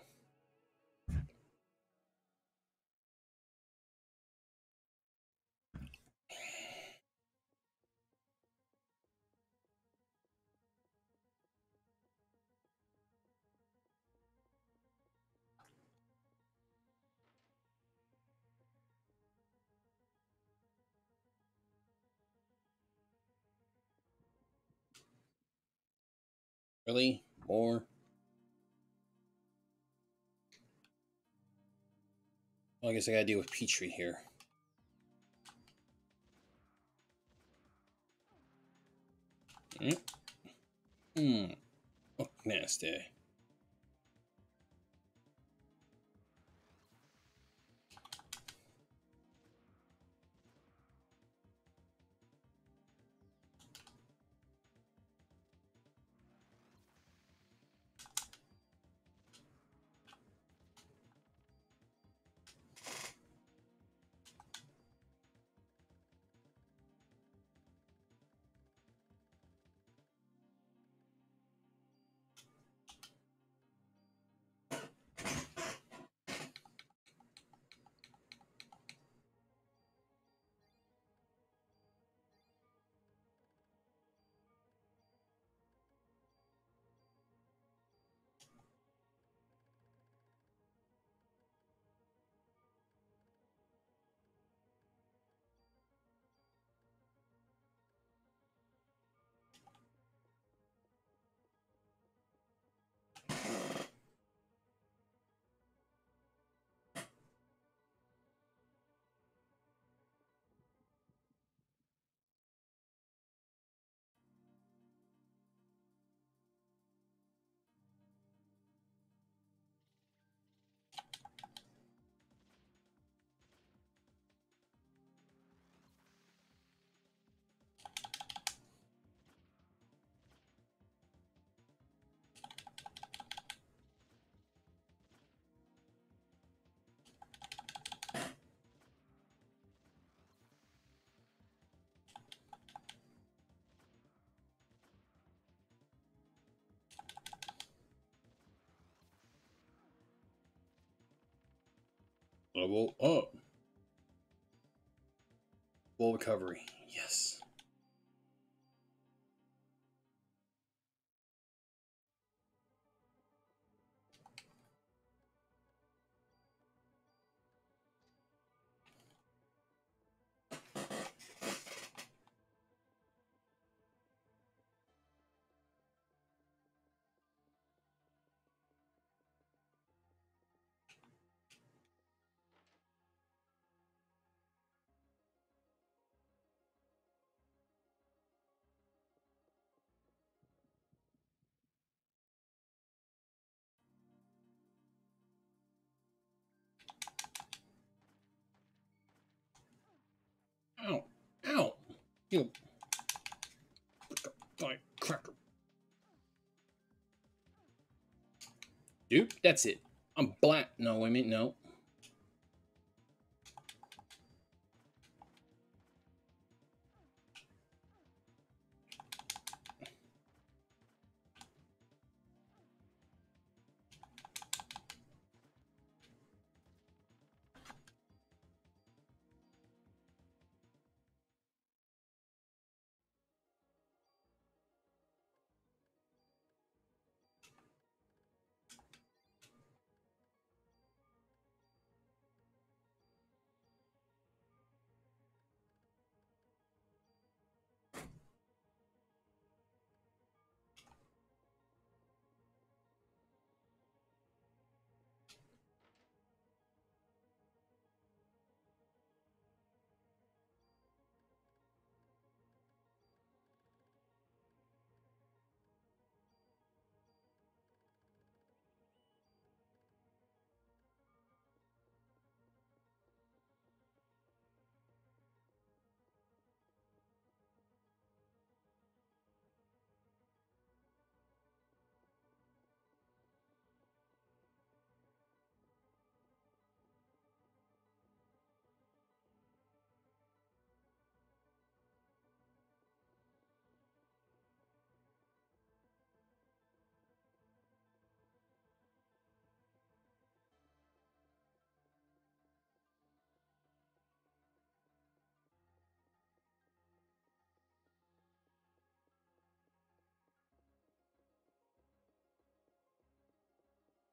Speaker 1: Really? More? Well, I guess I gotta deal with Petrie here. Hmm. Hmm. Oh, nasty. Level up. Full recovery. Yes. You. Cracker. Dude, that's it. I'm black. No, a minute. No.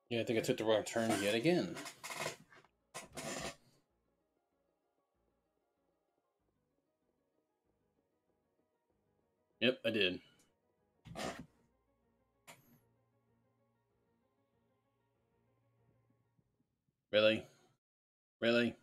Speaker 1: Yeah, I think I took the wrong turn yet again. Yep, I did. Really? Really?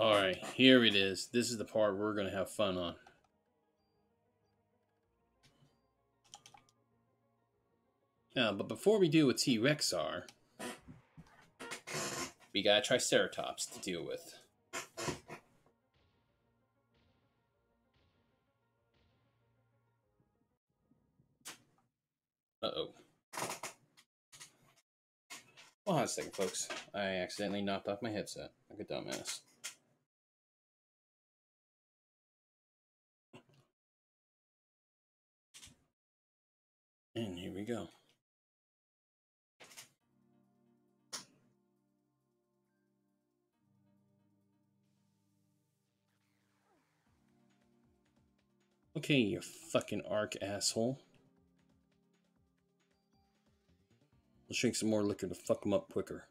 Speaker 1: All right, here it is. This is the part we're going to have fun on. Now, but before we do a T-Rex are, we got a Triceratops to deal with. Uh-oh. Hold on a second, folks. I accidentally knocked off my headset. Like a dumbass. We go. Okay, you fucking arc asshole. Let's drink some more liquor to fuck them up quicker.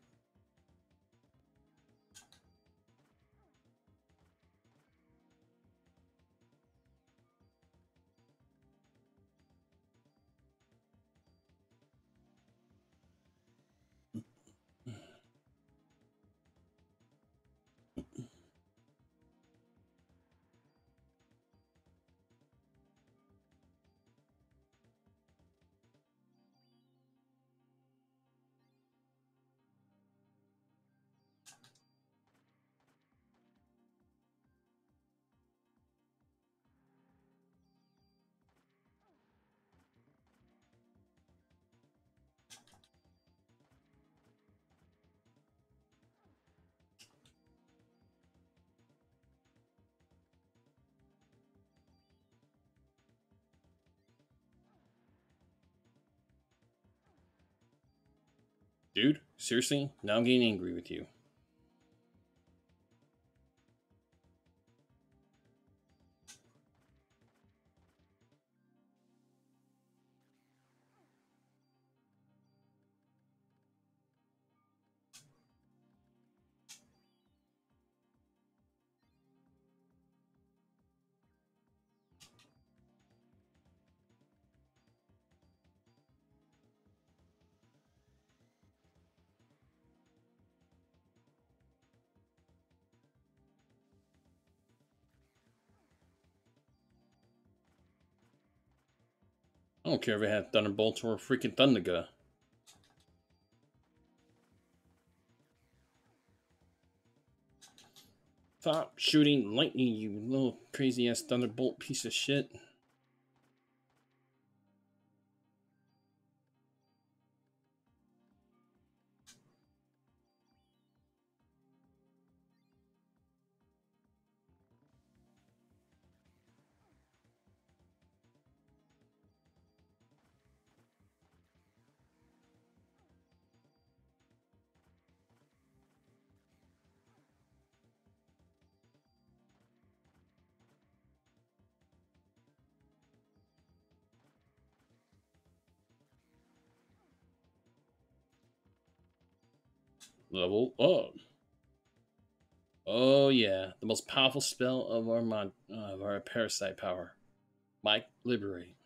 Speaker 1: Dude, seriously? Now I'm getting angry with you. I don't care if it had Thunderbolts or freaking Thundaga. Stop shooting lightning, you little crazy ass Thunderbolt piece of shit. Level up. Oh yeah, the most powerful spell of our of our parasite power. Mike Liberate.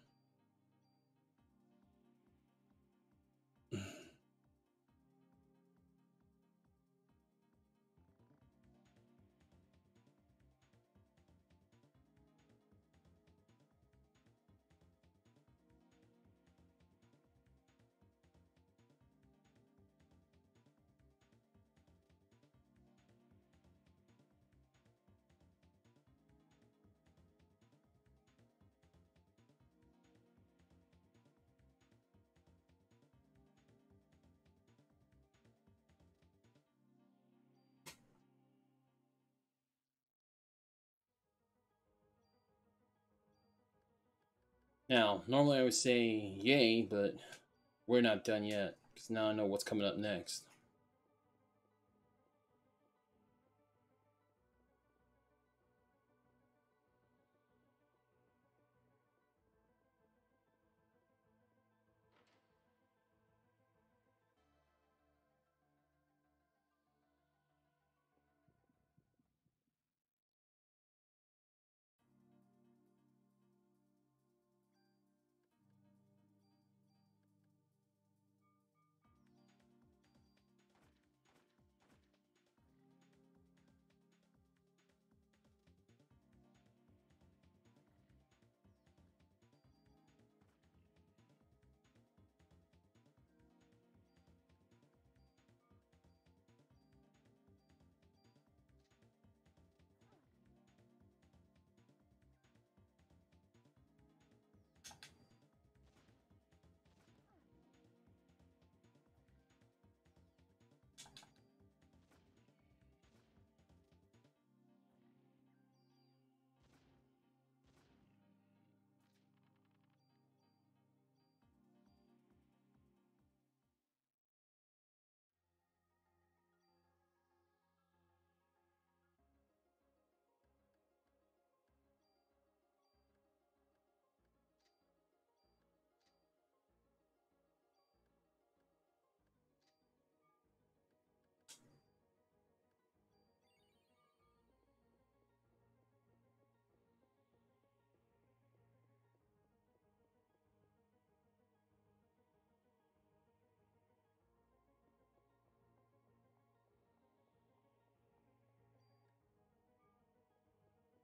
Speaker 1: Now, normally I would say yay, but we're not done yet because now I know what's coming up next.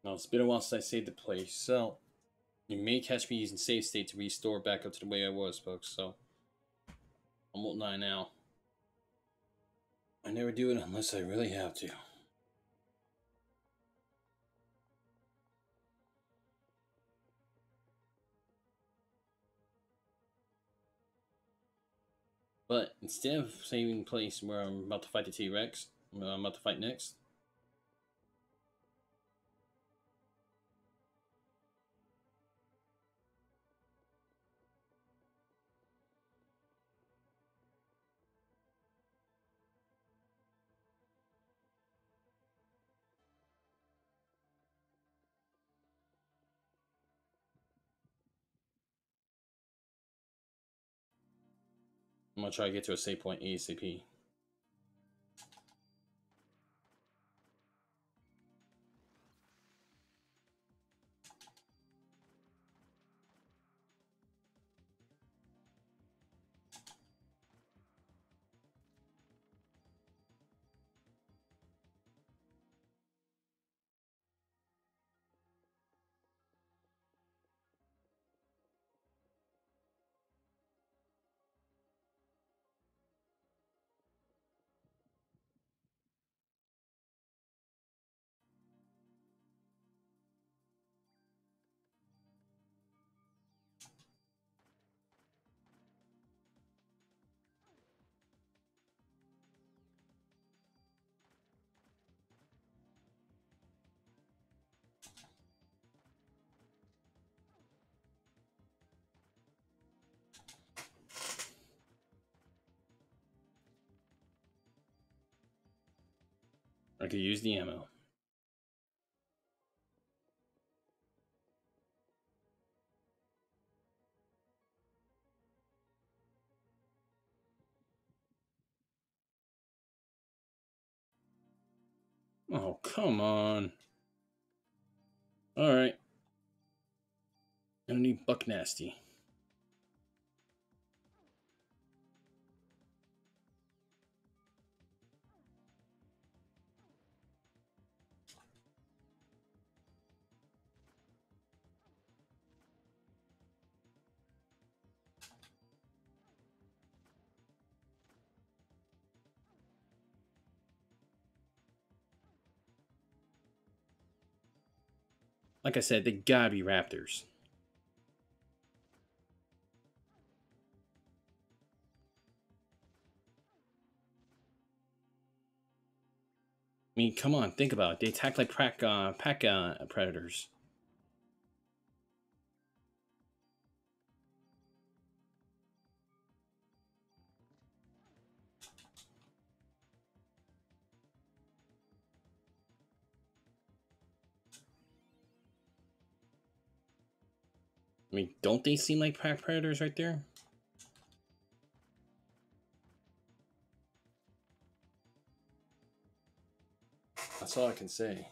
Speaker 1: Now, it's been a while since I saved the place, so you may catch me using save state to restore back up to the way I was, folks, so I'm Molten Eye now. I never do it unless I really have to. But instead of saving place where I'm about to fight the T-Rex, I'm about to fight next, I'm gonna try to get to a save point ASAP. I could use the ammo. Oh, come on. Alright. Gonna need Buck Nasty. Like I said, they gotta be raptors. I mean, come on, think about it. They attack like pack, uh, pack uh, predators. I mean, don't they seem like pack predators right there? That's all I can say.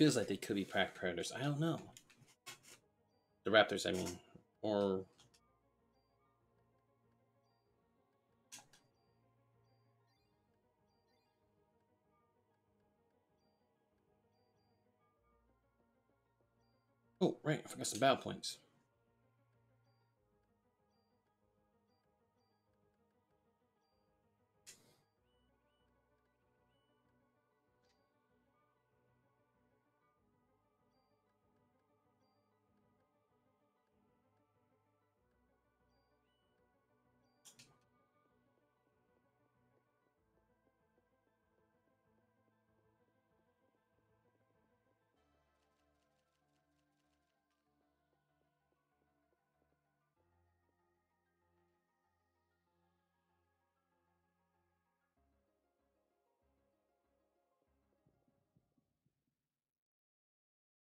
Speaker 1: Feels like they could be pack predators. I don't know. The Raptors, I mean. Or Oh, right. I forgot some battle points.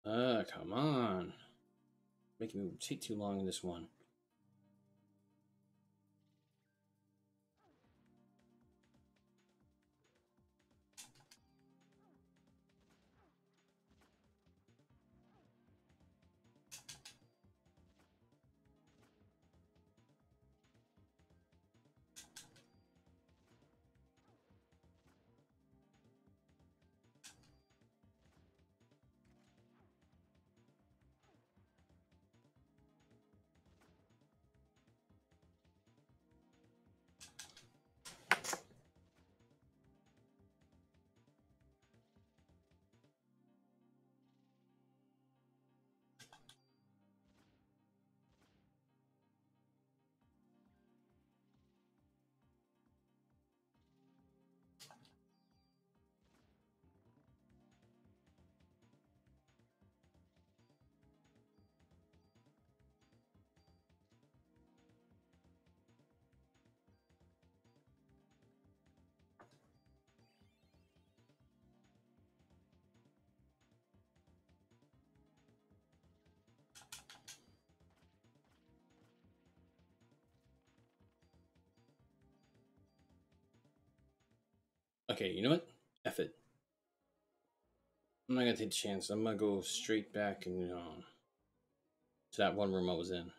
Speaker 1: Uh, come on. Making me take too long in this one. Okay, you know what? F it. I'm not gonna take the chance. I'm gonna go straight back and um to that one room I was in.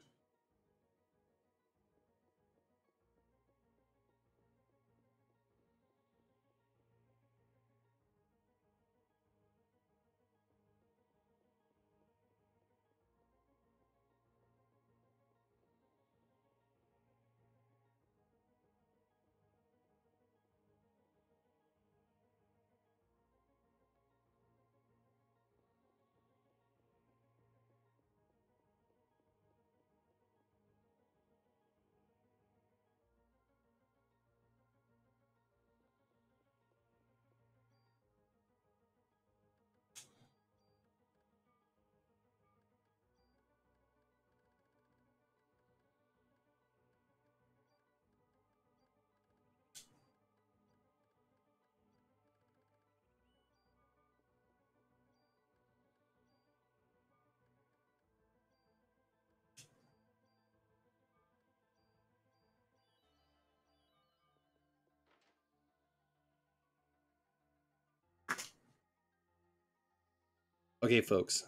Speaker 1: Okay, folks.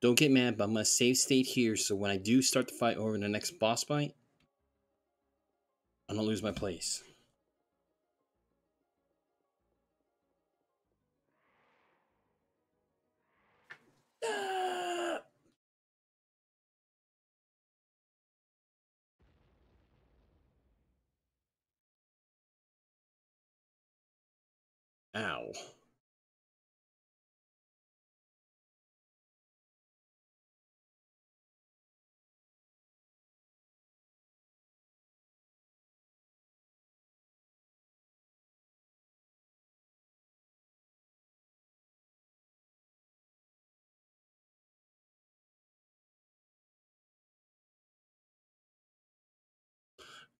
Speaker 1: Don't get mad, but I'm gonna save state here so when I do start the fight over the next boss fight, I don't lose my place. Ow.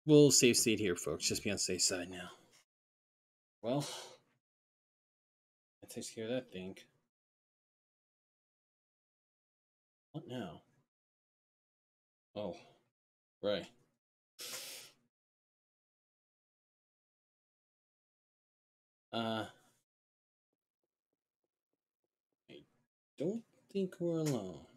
Speaker 1: We'll save state here, folks. Just be on safe side now. Well, that takes care of that thing. What now? Oh, right. Uh, I don't think we're alone.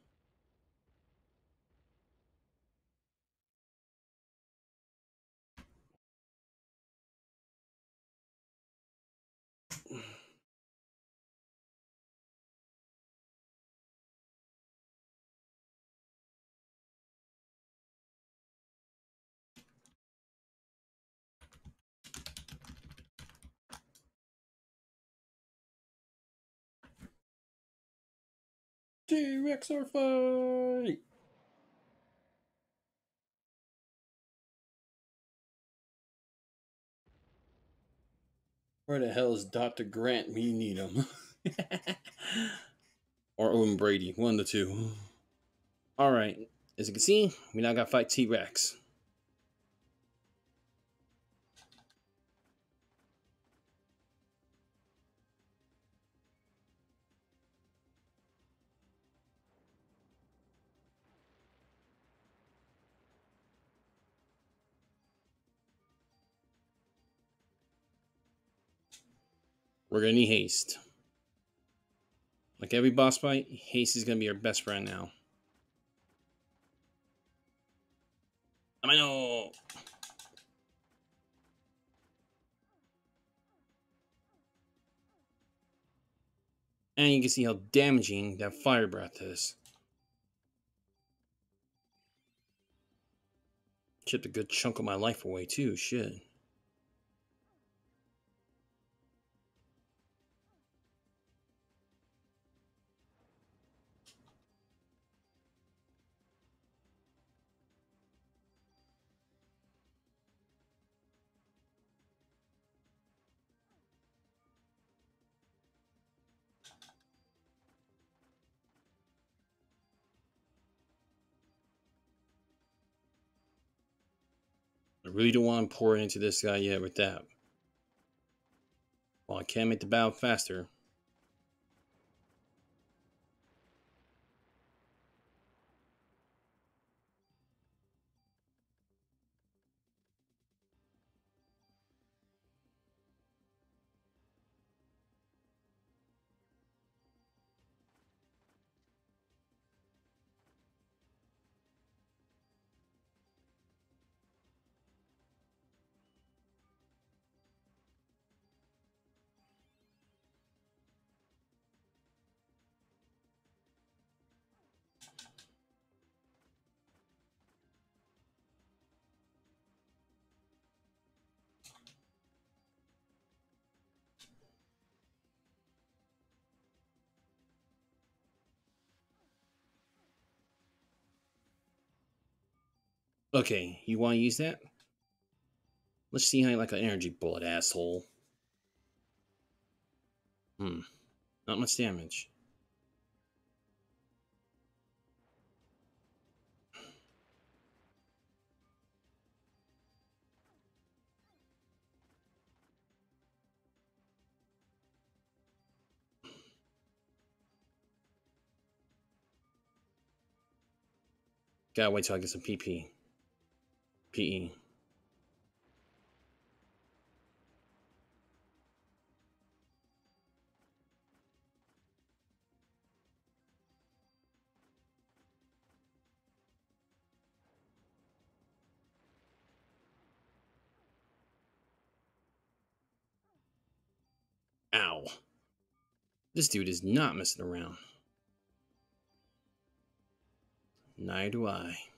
Speaker 1: T-Rex or fight! Where the hell is Dr. Grant? We need him. *laughs* or Owen Grady, one of the two. Alright, as you can see, we now got to fight T-Rex. We're gonna need haste. Like every boss fight, haste is gonna be our best friend now. I know. And you can see how damaging that fire breath is. Chipped a good chunk of my life away too, shit. Really don't want to pour it into this guy yet with that. Well, I can make the battle faster. Okay, you want to use that? Let's see how you like an energy bullet, asshole. Hmm. Not much damage. Gotta wait till I get some PP. PE. Ow. This dude is not messing around. Neither do I.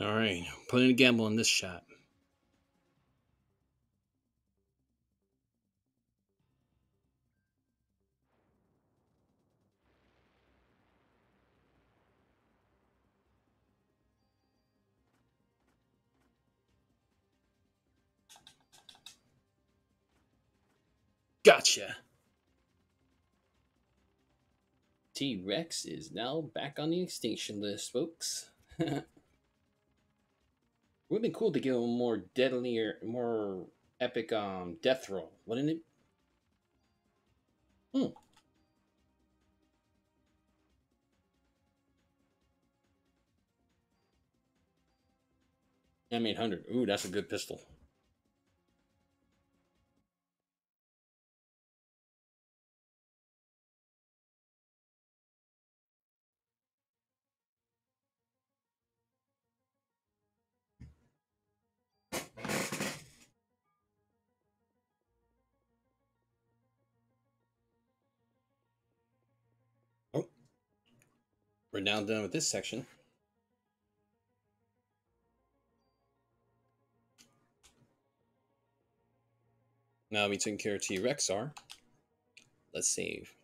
Speaker 1: All right, putting a gamble on this shot. Gotcha. T Rex is now back on the extinction list, folks. *laughs* Would have been cool to give him a more deadly, more epic um death roll, wouldn't it? Hmm. M800. Ooh, that's a good pistol. We're now done with this section. Now we taking care of T-Rexar. Let's save.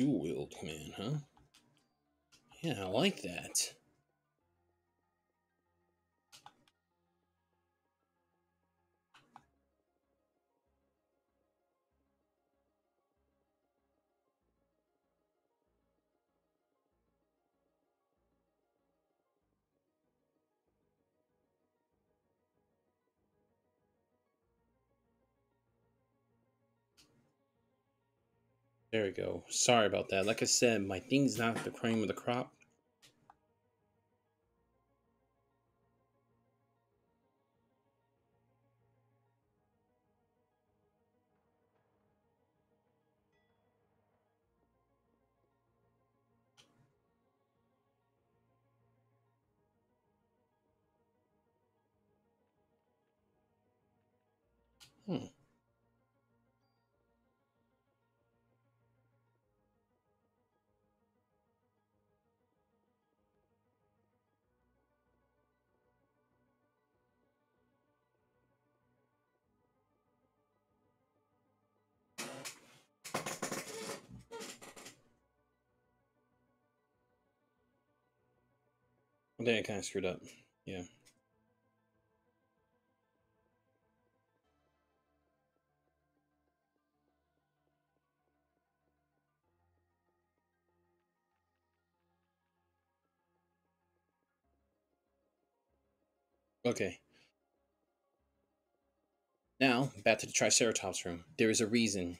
Speaker 1: Dual wield command, huh? Yeah, I like that. There we go. Sorry about that. Like I said, my thing's not the cream of the crop. I think I kind of screwed up. Yeah. Okay. Now, back to the Triceratops room. There is a reason.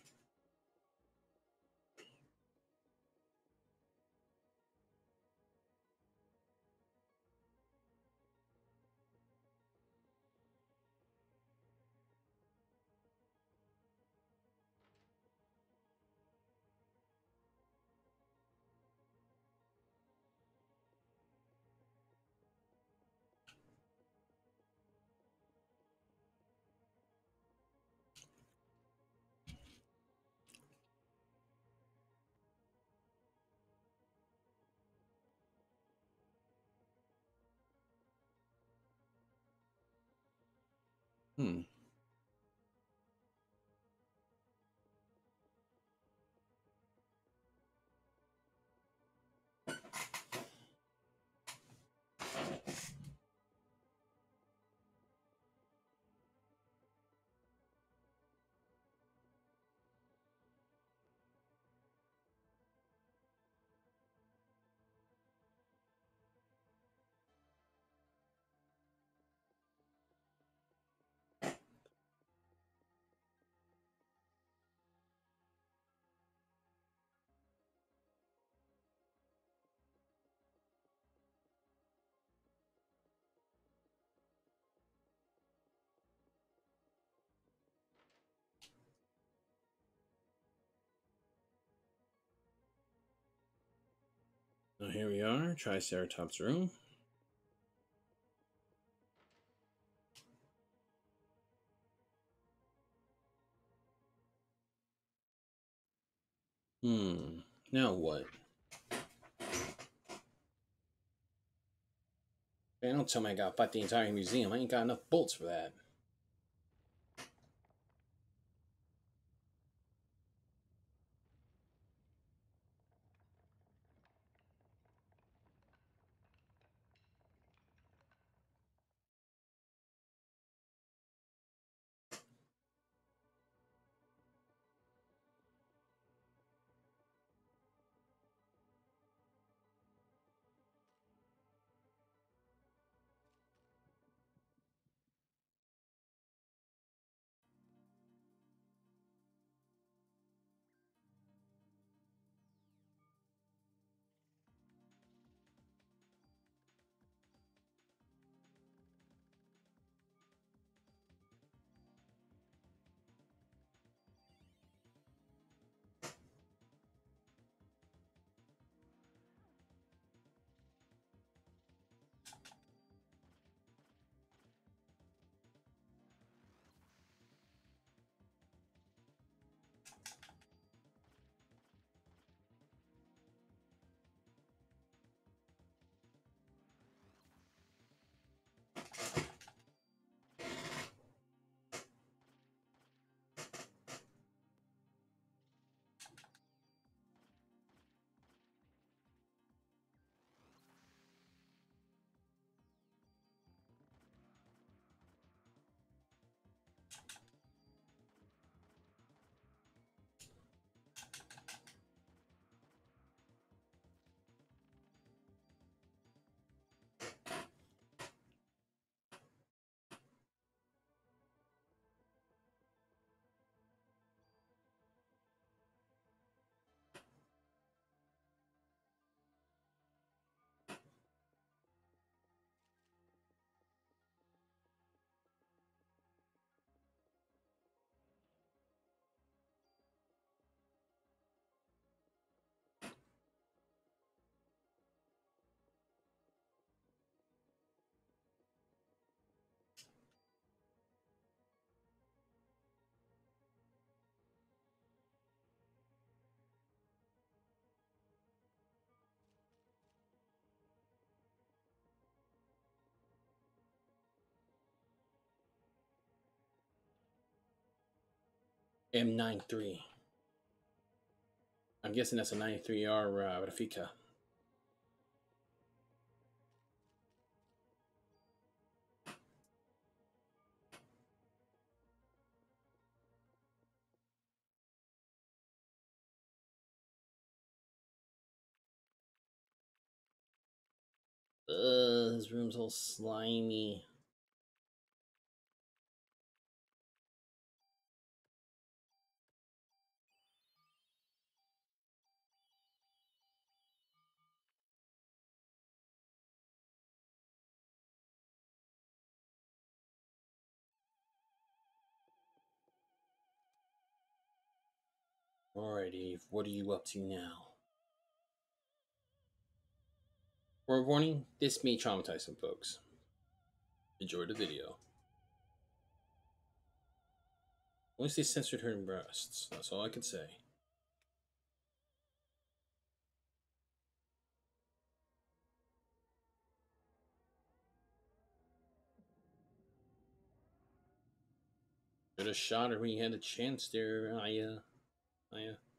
Speaker 1: So here we are, Triceratops room. Hmm. Now what? Man, don't tell me I gotta fight the entire museum. I ain't got enough bolts for that. M93. I'm guessing that's a 93R uh, Raffica. This room's all slimy. Alright, Eve, what are you up to now? Word warning, this may traumatize some folks. Enjoy the video. Once they censored her breasts, that's all I can say. Should have shot her when you had a chance there, Oh, Aya. Aya.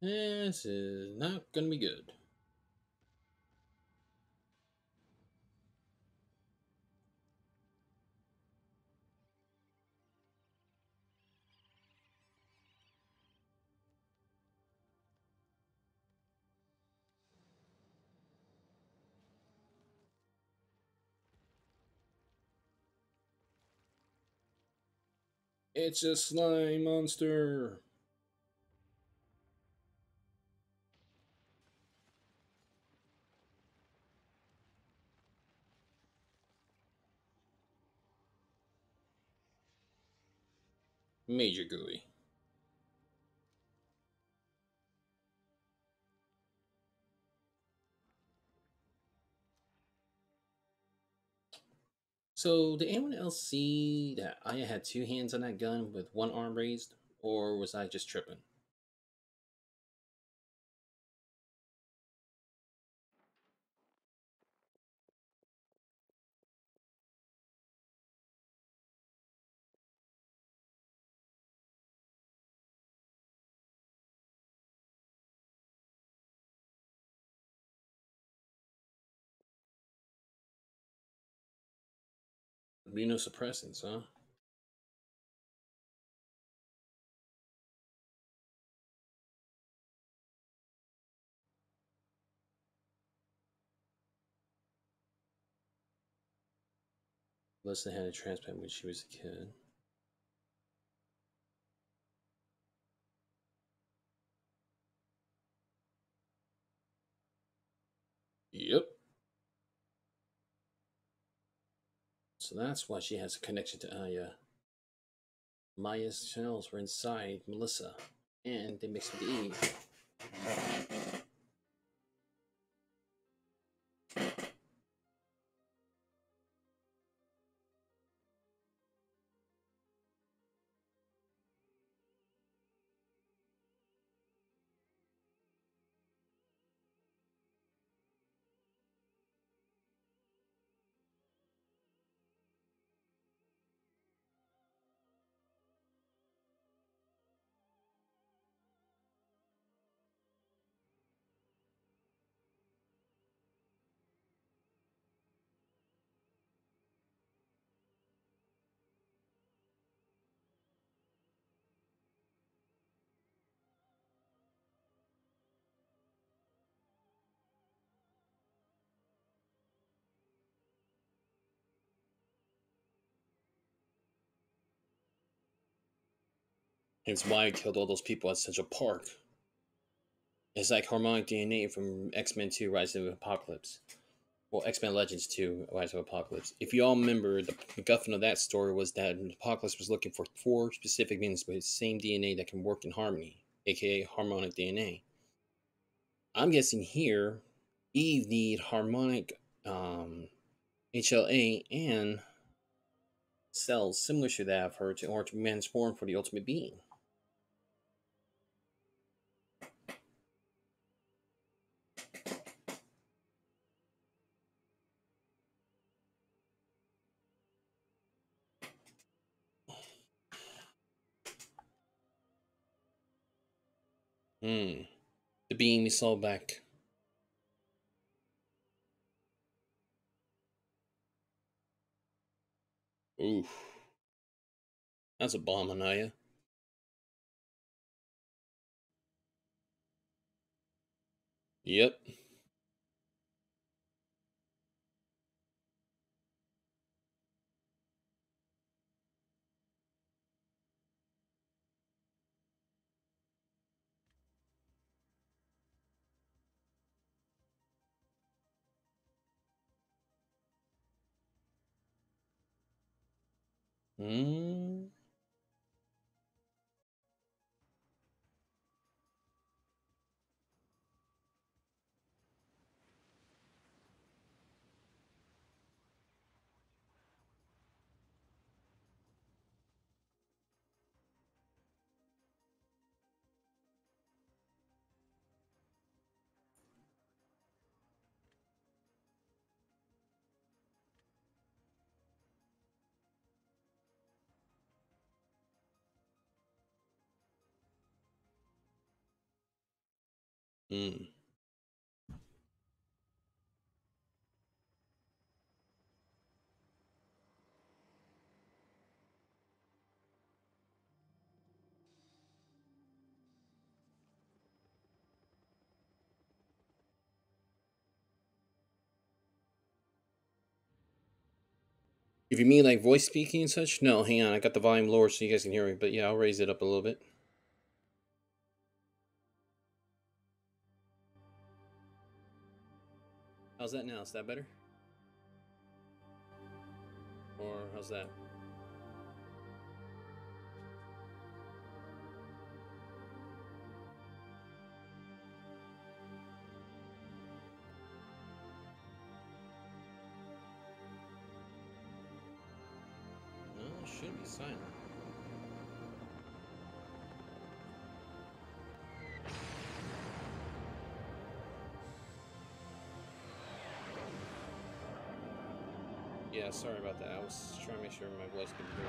Speaker 1: This is not gonna be good. It's a slime monster. Major GUI. So, did anyone else see that Aya had two hands on that gun with one arm raised? Or was I just tripping? Immunosuppressants, huh? Leslie had a transplant when she was a kid. Yep. So that's why she has a connection to Aya. Maya's cells were inside Melissa, and they mixed with Eve. It's why I killed all those people at Central Park. It's like harmonic DNA from X Men 2 Rise of Apocalypse. Well, X Men Legends 2 Rise of Apocalypse. If you all remember, the MacGuffin of that story was that Apocalypse was looking for four specific mutants with the same DNA that can work in harmony, aka harmonic DNA. I'm guessing here, Eve need harmonic um, HLA and cells similar to that of her to order to transform for the ultimate being. Being we saw back. Oof. That's a bomb, Anaya. Yep. Hmm. Hmm. If you mean like voice speaking and such, no, hang on. I got the volume lower so you guys can hear me. But yeah, I'll raise it up a little bit. How's that now? Is that better? Or how's that? Yeah, sorry about that. I was trying to make sure my voice could hear.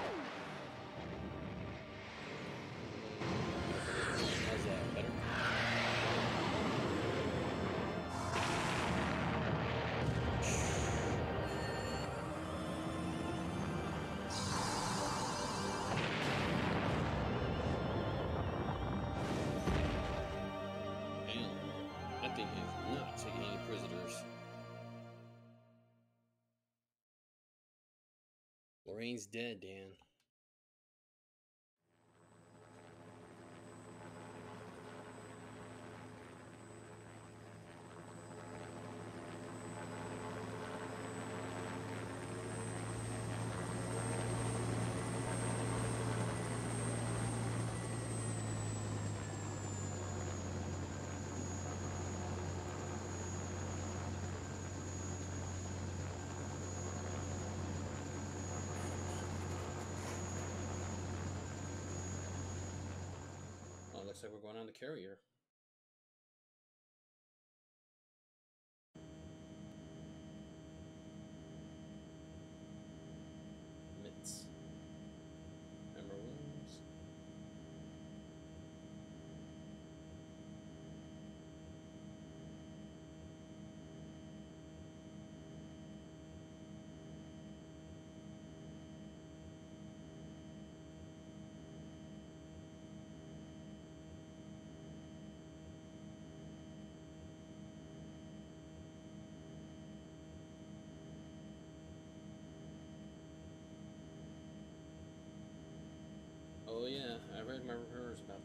Speaker 1: Lorraine's dead, Dan. On the carrier.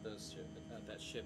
Speaker 1: Those ship, not that ship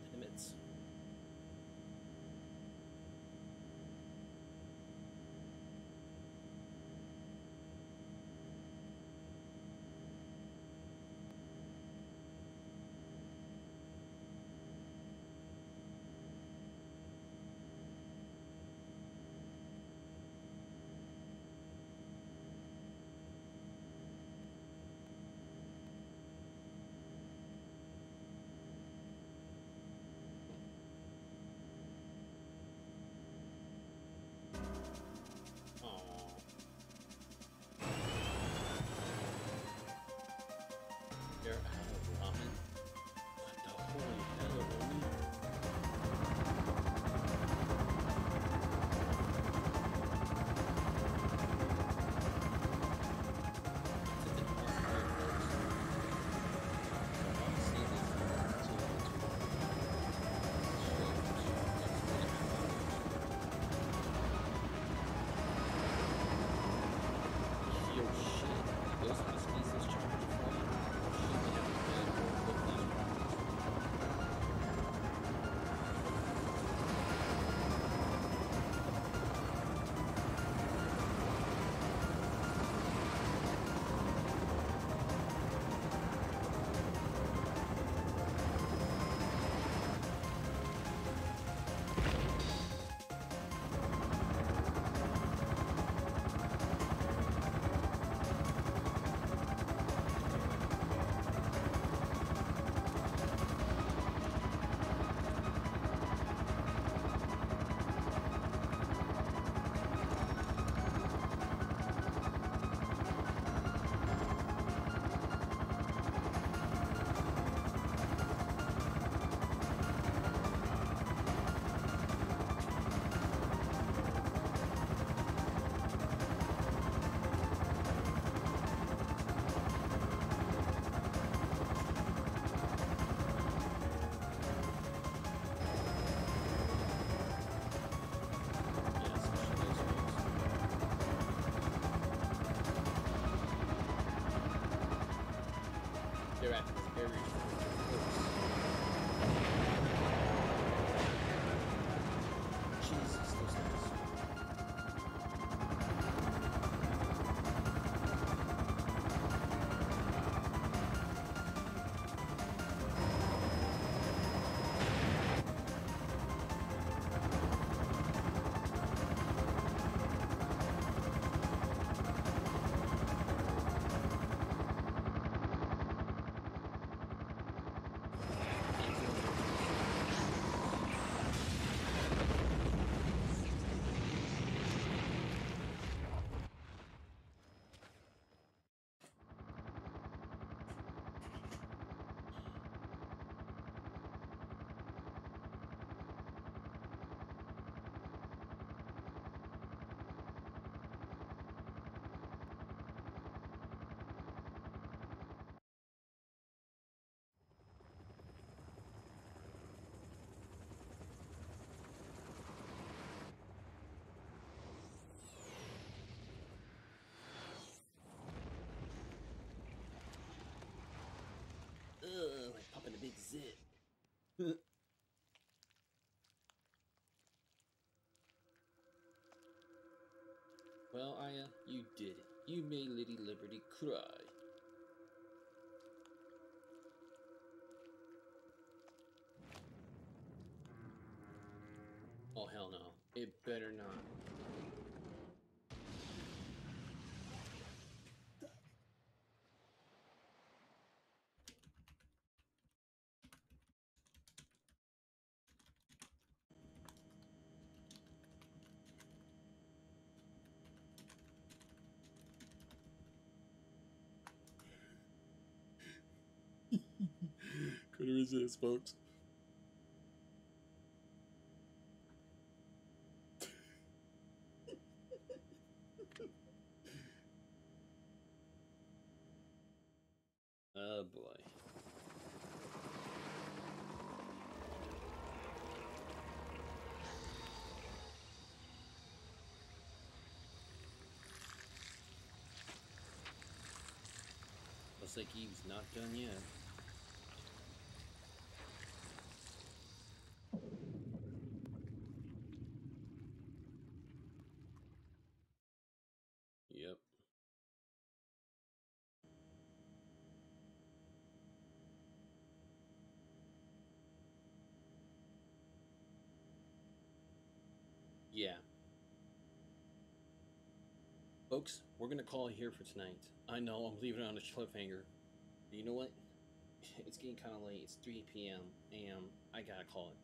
Speaker 1: Like popping a big zit. well, Aya, you did it. You made Lady Liberty cry. Oh, hell no. It better not. Couldn't resist, folks. *laughs* oh boy. Looks like Eve's not done yet. Yeah. Folks, we're gonna call it here for tonight. I know I'm leaving it on a cliffhanger. But you know what? *laughs* It's getting kind of late. It's 3 p.m. and I gotta call it.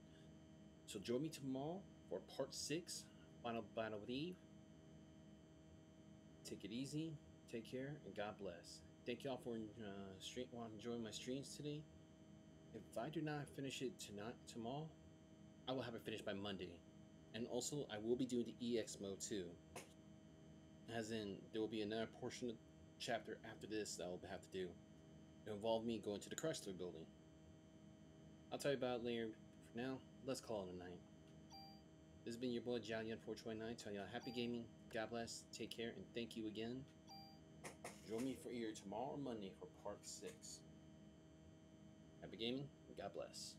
Speaker 1: So join me tomorrow for part six, final battle with Eve. Take it easy, take care, and God bless. Thank y'all for uh, stream, well, enjoying my streams today. If I do not finish it tonight, tomorrow, I will have it finished by Monday. And also, I will be doing the EX mode too. As in, there will be another portion of chapter after this that I'll have to do. It involved me going to the Chrysler building. I'll tell you about it later. For now, let's call it a night. This has been your boy Jalian429. Tell y'all happy gaming, God bless, take care, and thank you again. Join me for here tomorrow or Monday for part 6. Happy gaming, God bless.